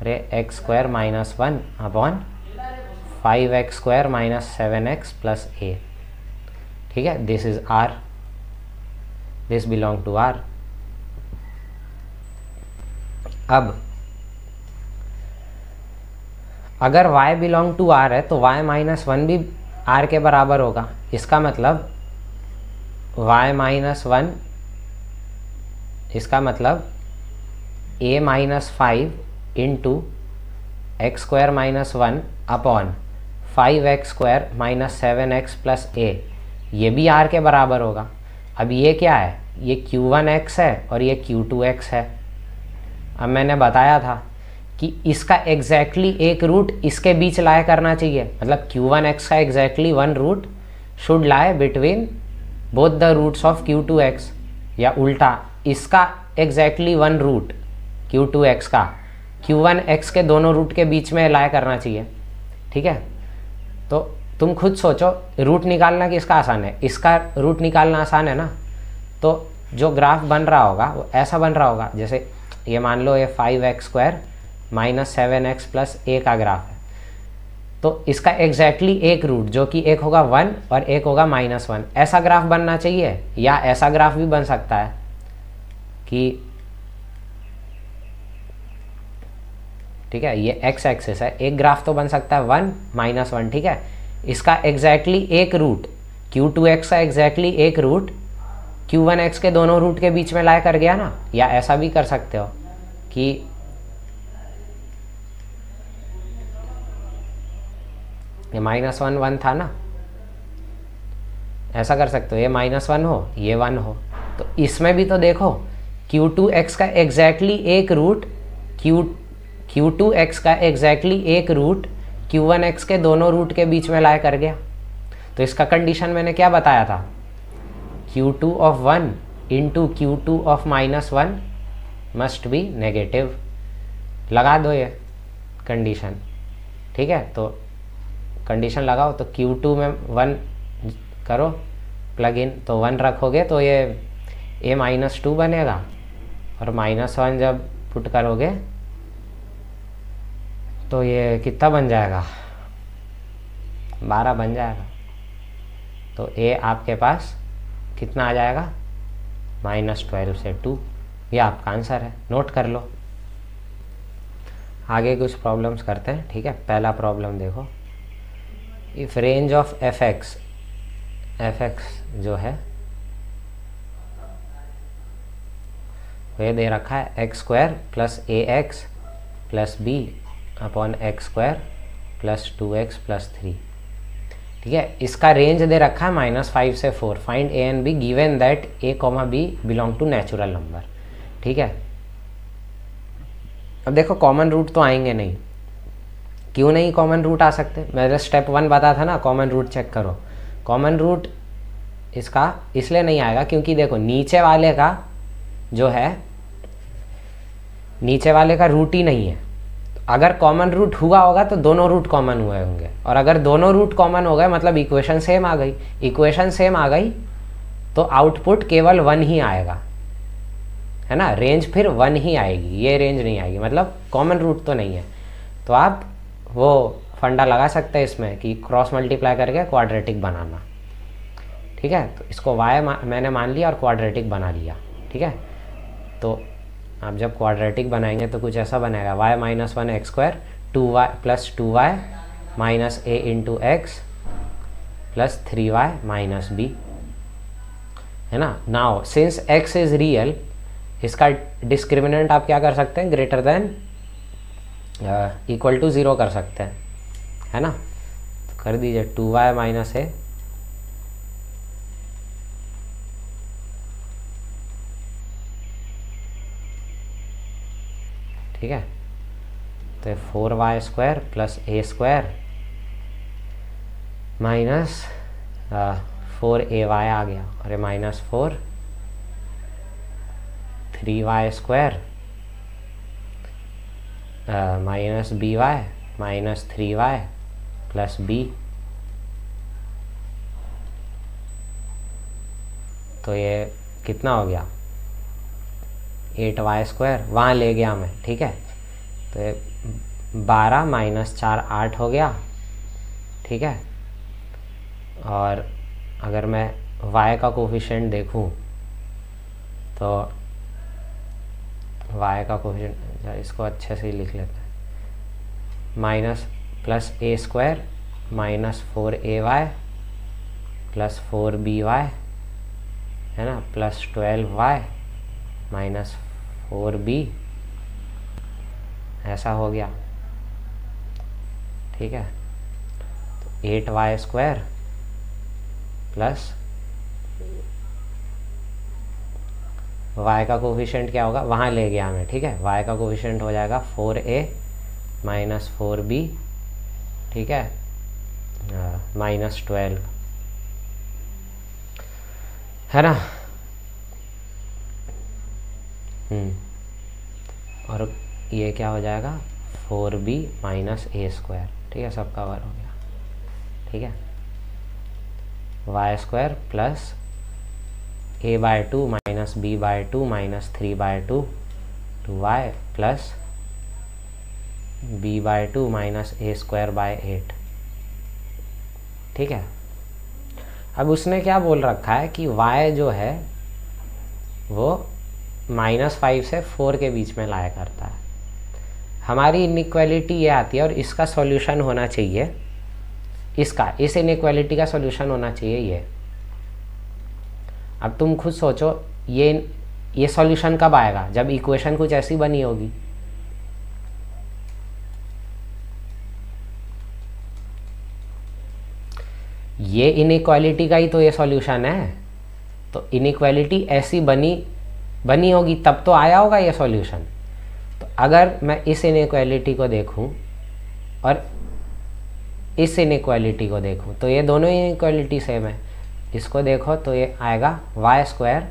अरे x square minus one upon five x square minus seven x plus a ठीक है? This is R this belong to R अब, अगर y बिलोंग टू आर है तो y minus one भी R के बराबर होगा। इसका मतलब y माइनस वन इसका मतलब a minus five into x square minus one upon five x square minus seven x plus a ये भी आर के बराबर होगा। अब ये क्या है? ये क्यू वन एक्स है और ये क्यू टू एक्स है। अब मैंने बताया था कि इसका एग्जैक्टली exactly एक रूट इसके बीच लाए करना चाहिए। मतलब क्यू वन एक्स का exactly one root should lie between both the roots of q two x या उल्टा, इसका exactly one root q two x का क्यू वन एक्स के दोनों रूट के बीच में लाए करना चाहिए। ठीक है? तो तुम खुद सोचो रूट निकालना किसका आसान है? इसका रूट निकालना आसान है ना? तो जो ग्राफ बन रहा होगा, वो ऐसा बन रहा होगा, जैसे ये मान लो ये five x square minus seven x plus a का ग्राफ है। तो इसका एग्जैक्टली exactly एक रूट जो कि एक होगा वन और एक होगा माइनस वन ऐसा ग्राफ बनना चाहिए या ऐसा ग्राफ भी बन सकता है कि ठीक है, ये एक्स एक्सेस है, एक ग्राफ तो बन सकता है वन माइनस वन ठीक है? इसका एग्जैक्टली exactly एक रूट क्यू टू एक्स का एग्जैक्टली exactly एक रूट क्यू वन एक्स के दोनों रूट के बीच में लाए कर गया ना? या ऐसा भी कर सकते हो कि ये माइनस वन वन था ना? ऐसा कर सकते हो, ये माइनस वन हो, ये वन हो। तो इसमें भी तो देखो क्यू टू एक्स का एग्जैक्टली एक root q q two x का एग्जैक्टली एक रूट क्यू वन एक्स के दोनों रूट के बीच में लाए कर गया। तो इसका कंडीशन मैंने क्या बताया था? Q two of one into q two of minus one must be negative लगा दो ये कंडीशन ठीक है? तो कंडीशन लगाओ तो क्यू टू में वन करो प्लग इन तो वन रखोगे तो ये ए माइनस टू बनेगा। और माइनस वन जब पुट करोगे तो ये कितना बन जाएगा? बारह बन जाएगा। तो ए आपके पास कितना आ जाएगा? माइनस ट्वेल्व से टू। ये आपका आंसर है। नोट कर लो। आगे कुछ प्रॉब्लम्स करते हैं, ठीक है? पहला प्रॉब्लम देखो। If range of f x f x जो है, वे दे रखा है, x square plus a x plus b upon x square plus two x plus three. ठीक है? इसका रेंज दे रखा है माइनस फाइव से four find a and b given that a comma b belong to natural number ठीक है? अब देखो कॉमन रूट तो आएँगे नहीं। क्यों नहीं कॉमन रूट आ सकते? मैंने स्टेप वन बता था ना कॉमन रूट चेक करो। कॉमन रूट इसका इसलिए नहीं आएगा क्योंकि देखो, नीचे वाले का जो है, नीचे वाले का रूट ही नहीं है। अगर कॉमन रूट हुआ होगा तो दोनों रूट कॉमन हुए होंगे। और अगर दोनों रूट कॉमन हो गए मतलब इक्वेशन सेम आ गई। इक्वेशन सेम आ गई तो आउटपुट केवल वन ही आएगा। है ना? रेंज फिर वन ही आएगी। ये रेंज नहीं आएगी। मतलब कॉमन रूट तो नहीं है। तो आप वो फंडा लगा सकते हैं इसमें कि क्रॉस मल्टीप्लाई करके क्वाड्रेटिक बनाना। ठीक है? तो इसको वाई मैंने मान लिया और क्वाड्रेटिक बना लिया। ठीक है? तो आप जब क्वाड्रेटिक बनाएँगे तो कुछ ऐसा बनेगा। Y minus one x square two y plus two y minus a into x plus three y minus b है ना? Now since x is real इसका डिस्क्रिमिनेंट आप क्या कर सकते हैं? Greater than equal to zero कर सकते हैं। है ना? तो कर दीजिए टू वाई माइनस ए ठीक है? तो four y square plus a square minus four a y आ गया और minus four three y square minus b y minus three y plus b तो ये कितना हो गया? एट वाई स्क्वायर, वहाँ ले गया मैं, ठीक है? तो बारह माइनस चार आठ हो गया, ठीक है? और अगर मैं y का कोफिशेंट देखूँ तो y का कोफिशेंट इसको अच्छे से ही लिख लेते हैं। Minus plus a square, minus four a y, plus four b y, है ना? Plus twelve y minus four b. ऐसा हो गया। ठीक है? तो eight y square plus y का कोफिशेंट क्या होगा? वहाँ ले गया हमें, ठीक है? y का कोफिशेंट हो जाएगा four a minus four b, ठीक है, माइनस ट्वेल्व। है ना? और ये क्या हो जाएगा? Four b minus a square. ठीक है, सब कवर हो गया। ठीक है? Y square plus a by two minus b by two minus three by two two y plus b by two minus a square by eight. ठीक है? अब उसने क्या बोल रखा है कि y जो है, वो माइनस फाइव से फोर के बीच में लाया करता है। हमारी इनक्वालिटी ये आती है और इसका सॉल्यूशन होना चाहिए। इसका, इस इनक्वालिटी का सॉल्यूशन होना चाहिए ये। अब तुम खुद सोचो, ये ये सॉल्यूशन कब आएगा? जब इक्वेशन कुछ ऐसी बनी होगी। ये इनक्वालिटी का ही तो ये सॉल्यूशन है। तो इनक्वालिटी ऐसी बनी बनी होगी, तब तो आया होगा ये सॉल्यूशन तो अगर मैं इस इनक्वालिटी को देखूँ और इस इनक्वालिटी को देखूँ तो ये दोनों इनक्वालिटी सेम है. इसको देखो तो ये आएगा y square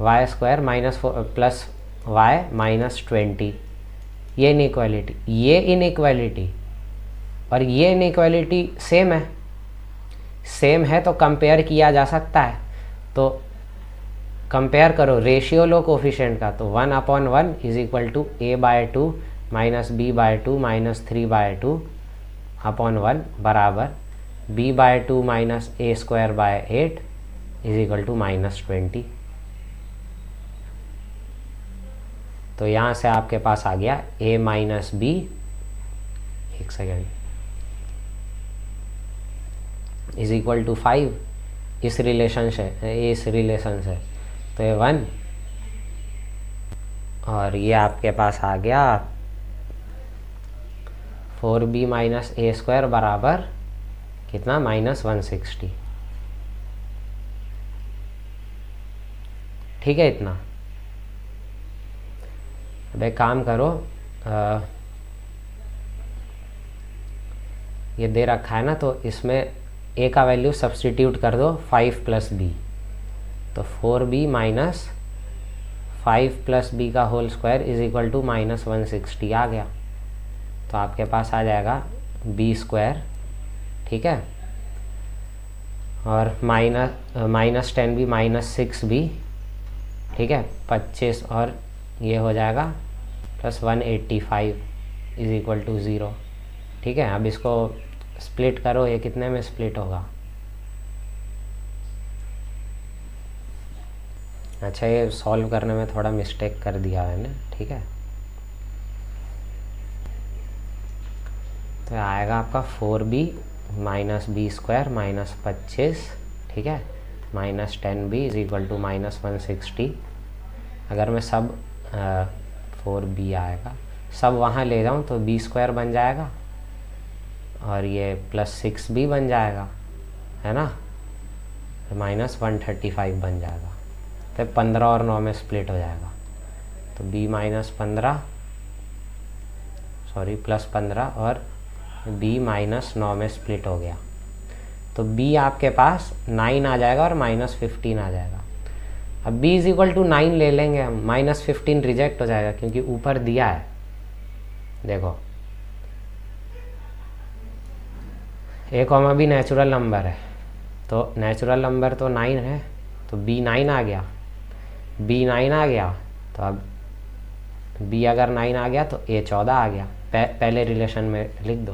y square minus plus y minus twenty ये इनक्वालिटी ये इनक्वालिटी और ये इनक्वालिटी सेम है. सेम है तो कंपेयर किया जा सकता है. तो कंपेयर करो रेशियो लो कोफिशेंट का तो one upon one is equal to a by two minus b by two minus three by two upon one बराबर b by two minus a square by eight is equal to minus twenty तो यहाँ से आपके पास आ गया a minus b एक second is equal to five इस रिलेशन से, इस रिलेशन से। तो ये वन। और ये आपके पास आ गया। Four b minus a square बराबर कितना? Minus one sixty. ठीक है इतना। अब एक काम करो आ, ये दे रखा है ना तो इसमें ए का वैल्यू सब्सटीट्यूट कर दो फाइव प्लस बी तो four b minus five plus b का whole square is equal to minus one sixty आ गया। तो आपके पास आ जाएगा बी स्क्वायर, ठीक है? और माइनस माइनस टेन भी माइनस सिक्स भी ठीक है? पच्चीस और ये हो जाएगा plus one eighty five is equal to zero, ठीक है? अब इसको स्प्लिट करो, ये कितने में स्प्लिट होगा? अच्छा ये सॉल्व करने में थोड़ा मिस्टेक कर दिया मैंने, ठीक है? तो आएगा आपका four b minus b square minus पच्चीस, ठीक है? Minus ten b is equal to minus one sixty अगर मैं सब फोर बी आएगा, सब वहाँ ले जाऊँ तो बी स्क्वायर बन जाएगा, और ये प्लस सिक्स बी बन जाएगा, है ना? माइनस वन थर्टी फाइव बन जाएगा। तो पंद्रह और नौ में स्प्लिट हो जाएगा। तो बी माइनस पंद्रह सॉरी प्लस पंद्रह और बी माइनस नौ में स्प्लिट हो गया। तो बी आपके पास नाइन आ जाएगा और माइनस फिफ्टीन आ जाएगा। अब b is equal to nine ले लेंगे हम। माइनस फिफ्टीन रिजेक्ट हो जाएगा क्योंकि ऊपर दिया है। देखो। A comma b natural number है। तो नेचुरल नंबर तो नाइन है। तो बी नाइन आ गया। बी नाइन आ गया तो अब बी अगर नाइन आ गया तो ए चौदह आ गया। पहले रिलेशन में लिख दो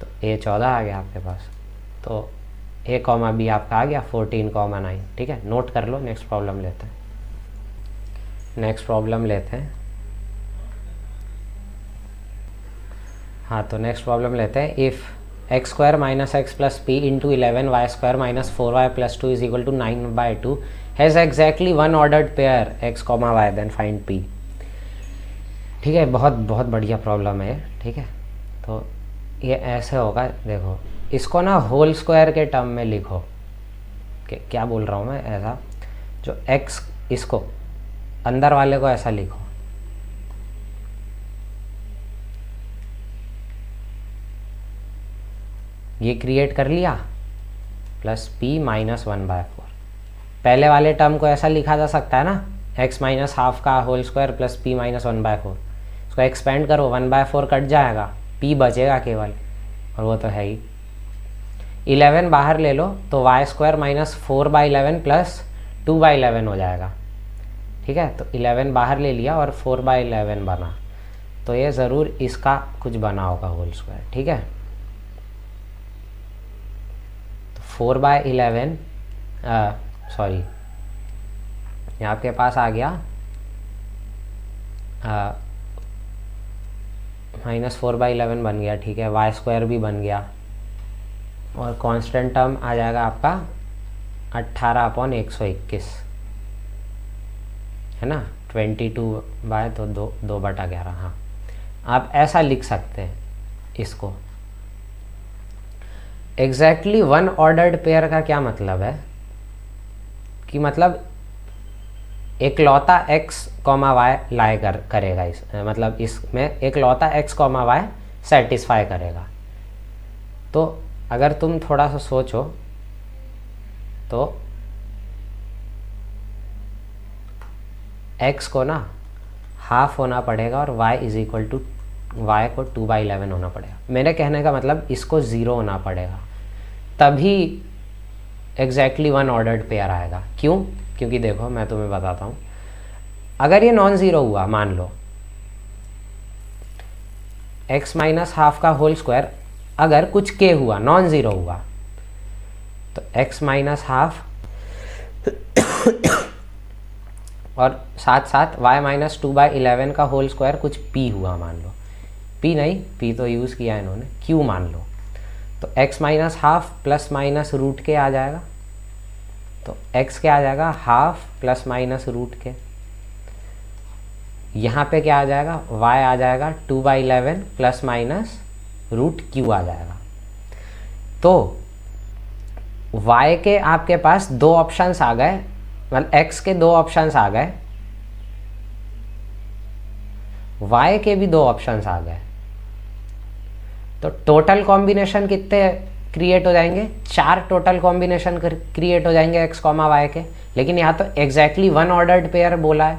तो ए चौदह आ गया आपके पास। तो ए कॉमा बी आपका आ गया फोर्टीन कॉमा नाइन ठीक है? नोट कर लो नेक्स्ट प्रॉब्लम लेते हैं। नेक्स्ट प्रॉब्लम लेते हैं। हाँ तो नेक्स्ट प्रॉब्लम लेते हैं। If x square minus x plus p into eleven y square minus four y plus two is equal to nine by two has exactly one ordered pair x comma y then find p ठीक है, बहुत बहुत बढ़िया problem है, ठीक है? तो ये ऐसे होगा, देखो। इसको ना होल स्क्वायर के टर्म में लिखो। क्या बोल रहा हूँ मैं ऐसा? जो एक्स इसको अंदर वाले को ऐसा लिखो। ये क्रिएट कर लिया plus p minus one by four पहले वाले टर्म को ऐसा लिखा जा सकता है ना एक्स माइनस हाफ़ का whole square plus p minus one by four इसको एक्सपेंड करो वन बाय फोर कट जाएगा पी बचेगा केवल, और वो तो है ही। इलेवन बाहर ले लो तो y square minus four by eleven plus two by eleven हो जाएगा। ठीक है? तो इलेवन बाहर ले लिया और फोर बाई इलेवन बना। तो ये ज़रूर इसका कुछ बना होगा होल स्क्वायर ठीक है? फोर बाय इलेवन सॉरी आपके पास आ गया। माइनस फोर बाई इलेवन बन गया, ठीक है? वाई स्क्वायर भी बन गया। और कांस्टेंट टर्म आ जाएगा आपका अट्ठारह अपॉन एक सौ इक्कीस। है ना? ट्वेंटी टू बाय तो दो दो बटा ग्यारह हाँ। आप ऐसा लिख सकते हैं इसको। एग्जैक्टली वन ऑर्डर्ड पेयर का क्या मतलब है? कि मतलब एक लौता x कॉमा वाई लाए कर, करेगा इस मतलब इसमें एक लौता x कॉमा वाई सेटिस्फाई करेगा। तो अगर तुम थोड़ा सा सोचो तो x को ना हाफ़ होना पड़ेगा और y is equal to y को टू बाई इलेवन होना पड़ेगा। मेरे कहने का मतलब इसको ज़ीरो होना पड़ेगा। तभी एग्जैक्टली वन ऑर्डर्ड पेयर आएगा। क्यों? क्योंकि देखो, मैं तुम्हें बताता हूँ। अगर ये नॉन ज़ीरो हुआ, मान लो, x माइनस हाफ़ का होल स्क्वायर अगर कुछ के हुआ नॉन ज़ीरो हुआ तो x माइनस हाफ़ और साथ साथ y minus two by eleven का होल स्क्वायर कुछ p हुआ, मान लो। p नहीं, p तो यूज़ किया इन्होंने, q मान लो। तो x minus half plus minus root के आ जाएगा। तो x क्या आ जाएगा? हाफ़ प्लस माइनस रूट के। यहाँ पे क्या आ जाएगा? y आ जाएगा two by eleven plus minus root Q आ जाएगा। तो y के आपके पास दो ऑप्शंस आ गए। मतलब x के दो ऑप्शंस आ गए। y के भी दो ऑप्शंस आ गए। तो टोटल कॉम्बिनेशन कितने क्रिएट हो जाएँगे? चार टोटल कॉम्बिनेशन क्रिएट हो जाएँगे एक्स कॉमा वाई के। लेकिन यहाँ तो एग्जैक्टली वन ऑर्डर्ड पेयर बोला है।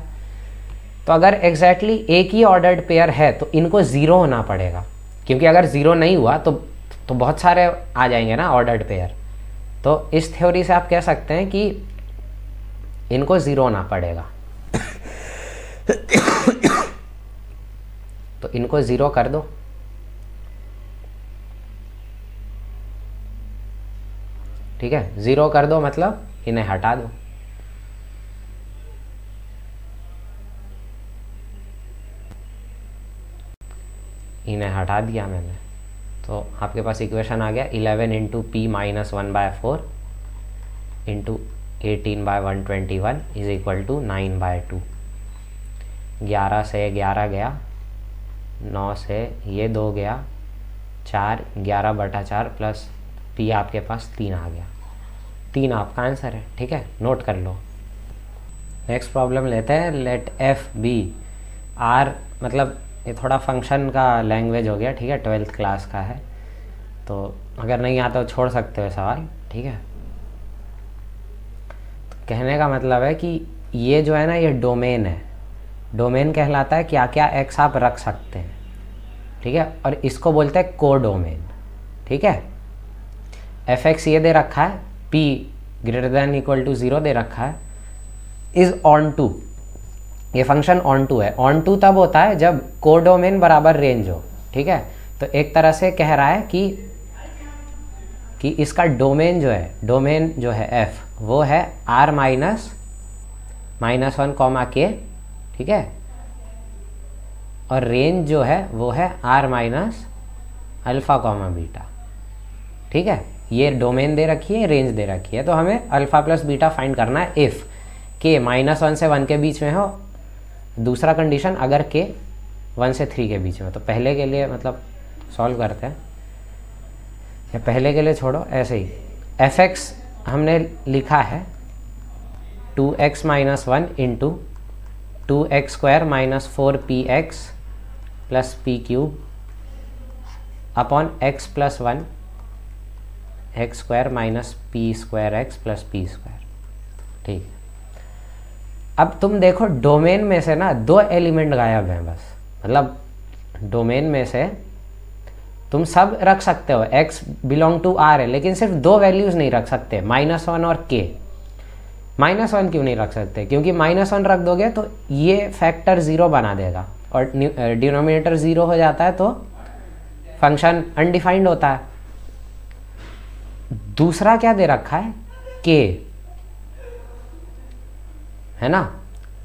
तो अगर एग्जैक्टली exactly एक ही ऑर्डर्ड पेयर है तो इनको ज़ीरो होना पड़ेगा। क्योंकि अगर ज़ीरो नहीं हुआ तो तो बहुत सारे आ जाएँगे ना ऑर्डर्ड पेयर तो इस थ्योरी से आप कह सकते हैं कि इनको ज़ीरो होना पड़ेगा। [COUGHS] तो इनको ज़ीरो कर दो। ठीक है? ज़ीरो कर दो मतलब इन्हें हटा दो। इन्हें हटा दिया मैंने। तो आपके पास इक्वेशन आ गया eleven into P minus one by four into eighteen by one twenty one is equal to nine by two ग्यारह से ग्यारह गया, नौ से ये दो गया, चार, ग्यारह बटा चार प्लस पी आपके पास तीन आ गया। तीन आपका आंसर है, ठीक है? नोट कर लो। नेक्स्ट प्रॉब्लम लेते हैं लेट एफ़ बी आर मतलब ये थोड़ा फ़ंक्शन का लैंग्वेज हो गया, ठीक है? ट्वेल्थ क्लास का है। तो अगर नहीं आता तो छोड़ सकते हो सवाल, ठीक है? तो कहने का मतलब है कि ये जो है ना, ये डोमेन है। डोमेन कहलाता है क्या क्या एक्स आप रख सकते हैं, ठीक है? और इसको बोलते हैं को डोमेन ठीक है? एफ़ एक्स ये दे रखा है P greater than equal to zero दे रखा है इज़ ऑन टू ये फ़ंक्शन ऑन टू है। ऑन टू तब होता है जब कोडोमेन बराबर रेंज हो, ठीक है? तो एक तरह से कह रहा है कि कि इसका डोमेन जो है डोमेन जो है एफ़ वो है R minus minus one comma k ठीक है? और रेंज जो है, वो है R minus alpha comma beta ठीक है? ये डोमेन दे रखी है रेंज दे रखी है। तो हमें अल्फ़ा प्लस बीटा फाइंड करना है इफ़ के माइनस वन से वन के बीच में हो। दूसरा कंडीशन अगर के वन से थ्री के बीच में तो पहले के लिए मतलब सॉल्व करते हैं। या पहले के लिए छोड़ो, ऐसे ही। एफ़ एक्स हमने लिखा है two X minus one into two X square minus four P X plus P cube upon X plus one X square minus P square X plus P square ठीक अब तुम देखो डोमेन में से ना दो एलिमेंट गायब हैं बस। मतलब डोमेन में से तुम सब रख सकते हो। x बिलोंग टू आर है, लेकिन सिर्फ़ दो वैल्यूज़ नहीं रख सकते। माइनस वन और k माइनस वन क्यों नहीं रख सकते? क्योंकि माइनस वन रख दोगे तो ये फैक्टर ज़ीरो बना देगा। और डिनोमिनेटर ज़ीरो हो जाता है तो फ़ंक्शन अनडिफाइंड होता है। दूसरा क्या दे रखा है? के है ना?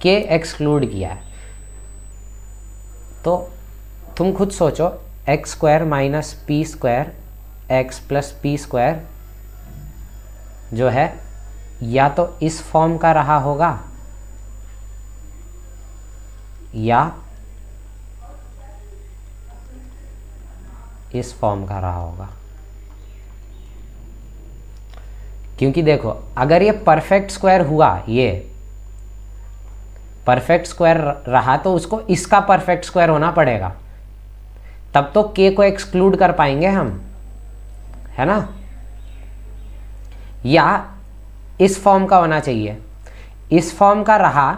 के एक्सक्लूड किया है। तो तुम खुद सोचो X square minus P square X plus P square जो है, या तो इस फॉर्म का रहा होगा, या इस फॉर्म का रहा होगा। क्योंकि देखो, अगर ये परफेक्ट स्क्वायर हुआ, ये परफेक्ट स्क्वायर रहा तो उसको इसका परफेक्ट स्क्वायर होना पड़ेगा। तब तो के को एक्सक्लूड कर पाएँगे हम, है ना? या इस फॉर्म का होना चाहिए। इस फॉर्म का रहा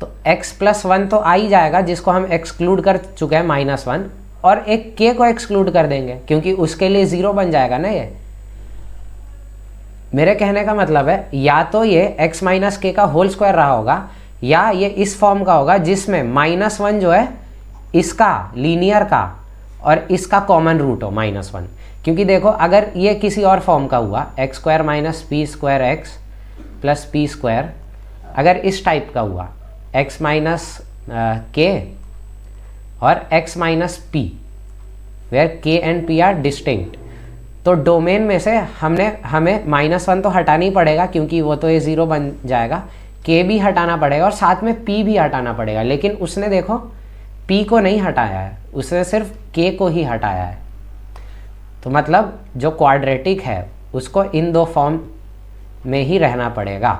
तो x प्लस वन तो आ ही जाएगा, जिसको हम एक्सक्लूड कर चुके हैं माइनस वन और एक k को एक्सक्लूड कर देंगे, क्योंकि उसके लिए ज़ीरो बन जाएगा ना ये। मेरे कहने का मतलब है, या तो ये x माइनस के का होल स्क्वायर रहा होगा, या ये इस फॉर्म का होगा जिसमें माइनस वन जो है, इसका लीनियर का और इसका कॉमन रूट हो माइनस वन क्योंकि देखो, अगर ये किसी और फॉर्म का हुआ X square minus P square X plus P square अगर इस टाइप का हुआ एक्स माइनस के और X minus P where k and P are distinct तो डोमेन में से हमने, हमें माइनस वन तो हटाना ही पड़ेगा क्योंकि वो तो ये ज़ीरो बन जाएगा। के भी हटाना पड़ेगा और साथ में पी भी हटाना पड़ेगा। लेकिन उसने देखो पी को नहीं हटाया है। उसने सिर्फ़ के को ही हटाया है। तो मतलब जो क्वाड्रेटिक है, उसको इन दो फॉर्म में ही रहना पड़ेगा।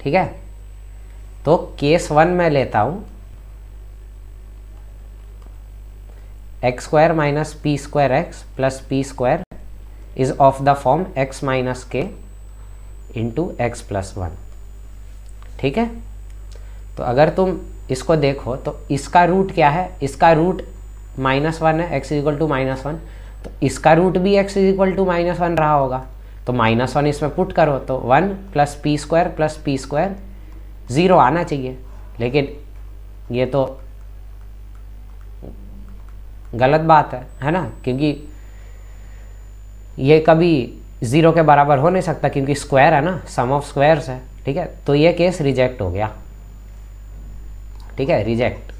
ठीक है? तो केस वन में लेता हूँ। X square minus P square X plus P square is of the form X minus k into X plus one ठीक है? तो अगर तुम इसको देखो तो इसका रूट क्या है? इसका रूट माइनस वन है X equal to minus one तो इसका रूट भी X is equal to minus one रहा होगा। तो माइनस वन इसमें पुट करो तो one plus P square plus P square zero आना चाहिए। लेकिन ये तो गलत बात है है ना? क्योंकि ये कभी ज़ीरो के बराबर हो नहीं सकता, क्योंकि स्क्वायर है ना सम ऑफ़ स्क्वायर्स है, ठीक है? तो ये केस रिजेक्ट हो गया, ठीक है? Reject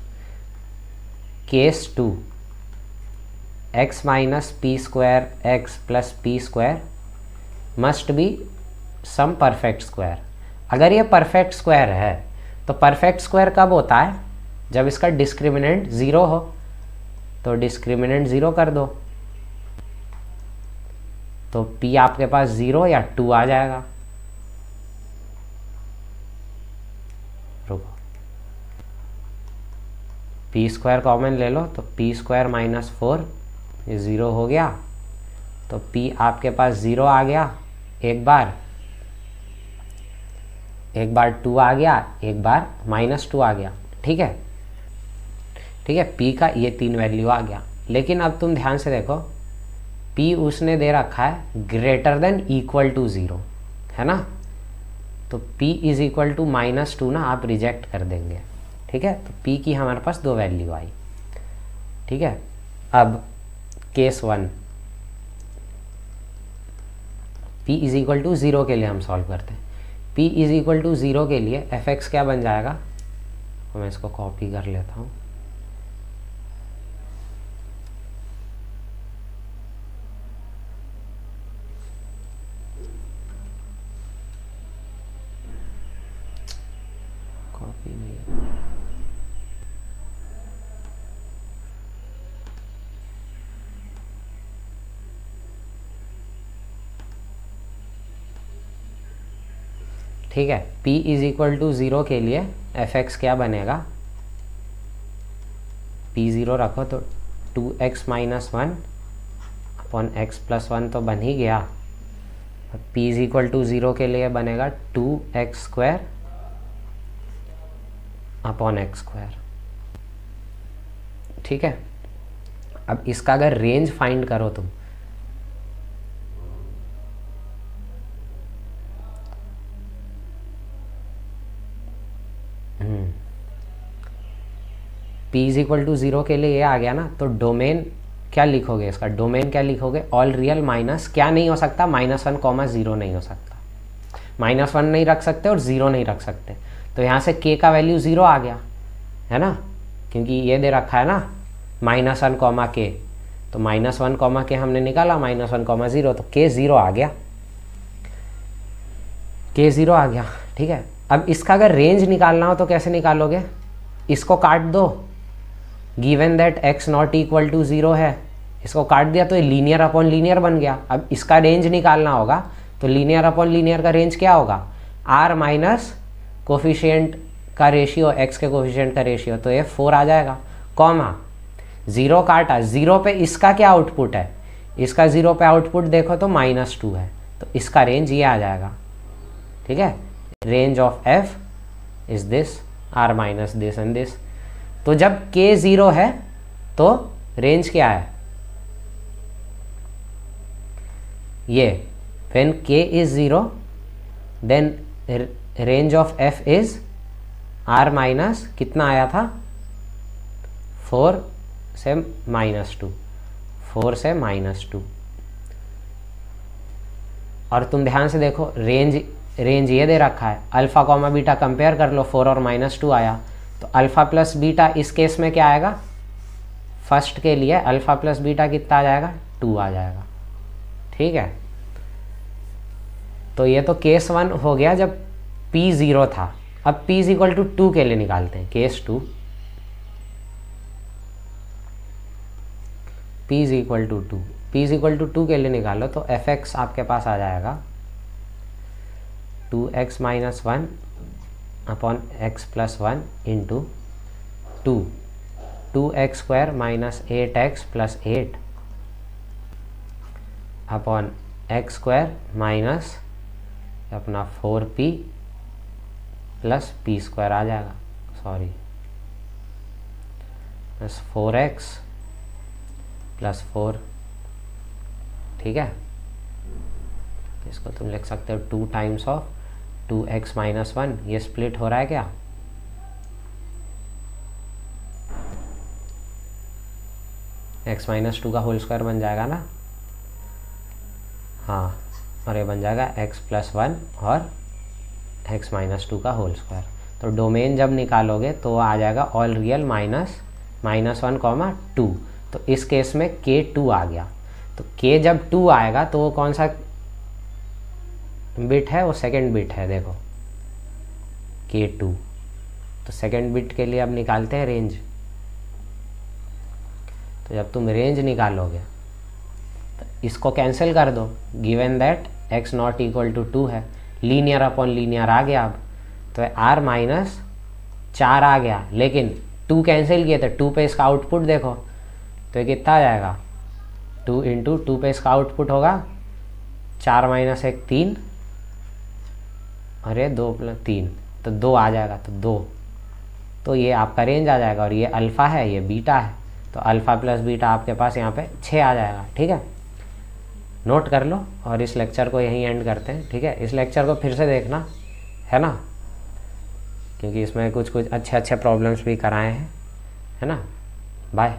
case two X minus P square X plus P square must be some perfect square अगर ये परफेक्ट स्क्वायर है तो परफेक्ट स्क्वायर कब होता है? जब इसका डिस्क्रिमिनेंट ज़ीरो हो। तो डिस्क्रिमिनेंट ज़ीरो कर दो। तो p आपके पास ज़ीरो या टू आ जाएगा। रुको। पी स्क्वायर कॉमन ले लो तो पी स्क्वायर माइनस फोर ये ज़ीरो हो गया। तो p आपके पास ज़ीरो आ गया, एक बार। एक बार टू आ गया, एक बार माइनस टू आ गया, ठीक है? ठीक है? पी का ये तीन वैल्यू आ गया। लेकिन अब तुम ध्यान से देखो पी उसने दे रखा है greater than equal to zero है ना? तो p is equal to minus two ना आप रिजेक्ट कर देंगे, ठीक है? तो p की हमारे पास दो वैल्यू आई, ठीक है? अब case one p is equal to zero के लिए हम सॉल्व करते हैं। P is equal to zero के लिए एफ़ एक्स क्या बन जाएगा? तो मैं इसको कॉपी कर लेता हूँ कॉपी नहीं ठीक है? P is equal to zero के लिए एफ़ एक्स क्या बनेगा? P ज़ीरो रखो तो two X minus one upon X plus one तो बन ही गया। P is equal to zero के लिए बनेगा two X square upon X square ठीक है? अब इसका अगर रेंज फाइंड करो तुम P is equal to zero के लिए ये आ गया ना तो डोमेन क्या लिखोगे इसका? डोमेन क्या लिखोगे? ऑल रियल माइनस क्या नहीं हो सकता? माइनस वन कॉमा ज़ीरो नहीं हो सकता। माइनस वन नहीं रख सकते और ज़ीरो नहीं रख सकते। तो यहाँ से के का वैल्यू ज़ीरो आ गया, है ना? क्योंकि ये दे रखा है ना माइनस वन कॉमा के तो माइनस वन कॉमा के हमने निकाला माइनस वन कॉमा ज़ीरो तो के ज़ीरो आ गया। के ज़ीरो आ गया, ठीक है? अब इसका अगर रेंज निकालना हो तो कैसे निकालोगे? इसको काट दो। Given that X not equal to zero है, इसको काट दिया तो ये लीनियर अपॉन लीनियर बन गया। अब इसका रेंज निकालना होगा तो लीनियर अपॉन लीनियर का रेंज क्या होगा? आर माइनस कोफिशियंट का रेशियो एक्स के कोफिशियंट का रेशियो तो ये फोर आ जाएगा। कॉमा ज़ीरो काटा। ज़ीरो पे इसका क्या आउटपुट है? इसका ज़ीरो पे आउटपुट देखो तो माइनस टू है तो इसका रेंज ये आ जाएगा। ठीक है? Range of F is this R minus this and this तो जब के ज़ीरो है तो रेंज क्या है? ये when k is zero then range of F is R minus कितना आया था? फोर से माइनस टू फोर से माइनस टू और तुम ध्यान से देखो रेंज रेंज ये दे रखा है। अल्फ़ा कॉमा बीटा कंपेयर कर लो फोर और माइनस टू आया। तो अल्फ़ा प्लस बीटा इस केस में क्या आएगा? फ़र्स्ट के लिए अल्फ़ा प्लस बीटा कितना आ जाएगा? टू आ जाएगा। ठीक है? तो ये तो केस वन हो गया जब p ज़ीरो था। अब p is equal to two के लिए निकालते हैं, case two. p is equal to two. P is equal to two के लिए निकालो तो एफ़ एक्स आपके पास आ जाएगा। Two X minus one plus one into two two X square minus eight X plus eight upon X square minus अपना four P plus P square आ जाएगा। Sorry plus four X plus four ठीक है? इसको तुम लिख सकते हो two times of two X minus one, ये स्प्लिट हो रहा है क्या? एक्स माइनस टू का होल स्क्वायर बन जाएगा ना? हाँ और ये बन जाएगा एक्स प्लस वन और एक्स माइनस टू का होल स्क्वायर। तो डोमेन जब निकालोगे तो आ जाएगा all real minus minus one comma two. तो इस केस में के टू आ गया। तो के जब टू आएगा तो वो कौन सा बिट है, वो सेकेंड बिट है, देखो। के टू तो सेकेंड बिट के लिए अब निकालते हैं रेंज तो जब तुम रेंज निकालोगे तो इसको कैंसिल कर दो। Given that X not equal to two है। लीनियर अपॉन लीनियर आ गया अब। तो आर माइनस चार आ गया। लेकिन टू कैंसिल किए थे टू पे इसका आउटपुट देखो। तो कितना आ जाएगा? टू इंटू टू पे इसका आउटपुट होगा। चार माइनस एक तीन। अरे दो प्लस तीन तो दो आ जाएगा तो दो। तो ये आपका रेंज आ जाएगा और ये अल्फ़ा है, ये बीटा है। तो अल्फ़ा प्लस बीटा आपके पास यहाँ पे छः आ जाएगा, ठीक है? नोट कर लो और इस लेक्चर को यहीं एंड करते हैं, ठीक है? इस लेक्चर को फिर से देखना, है ना? क्योंकि इसमें कुछ कुछ अच्छे अच्छे प्रॉब्लम्स भी कराए हैं, है ना? बाय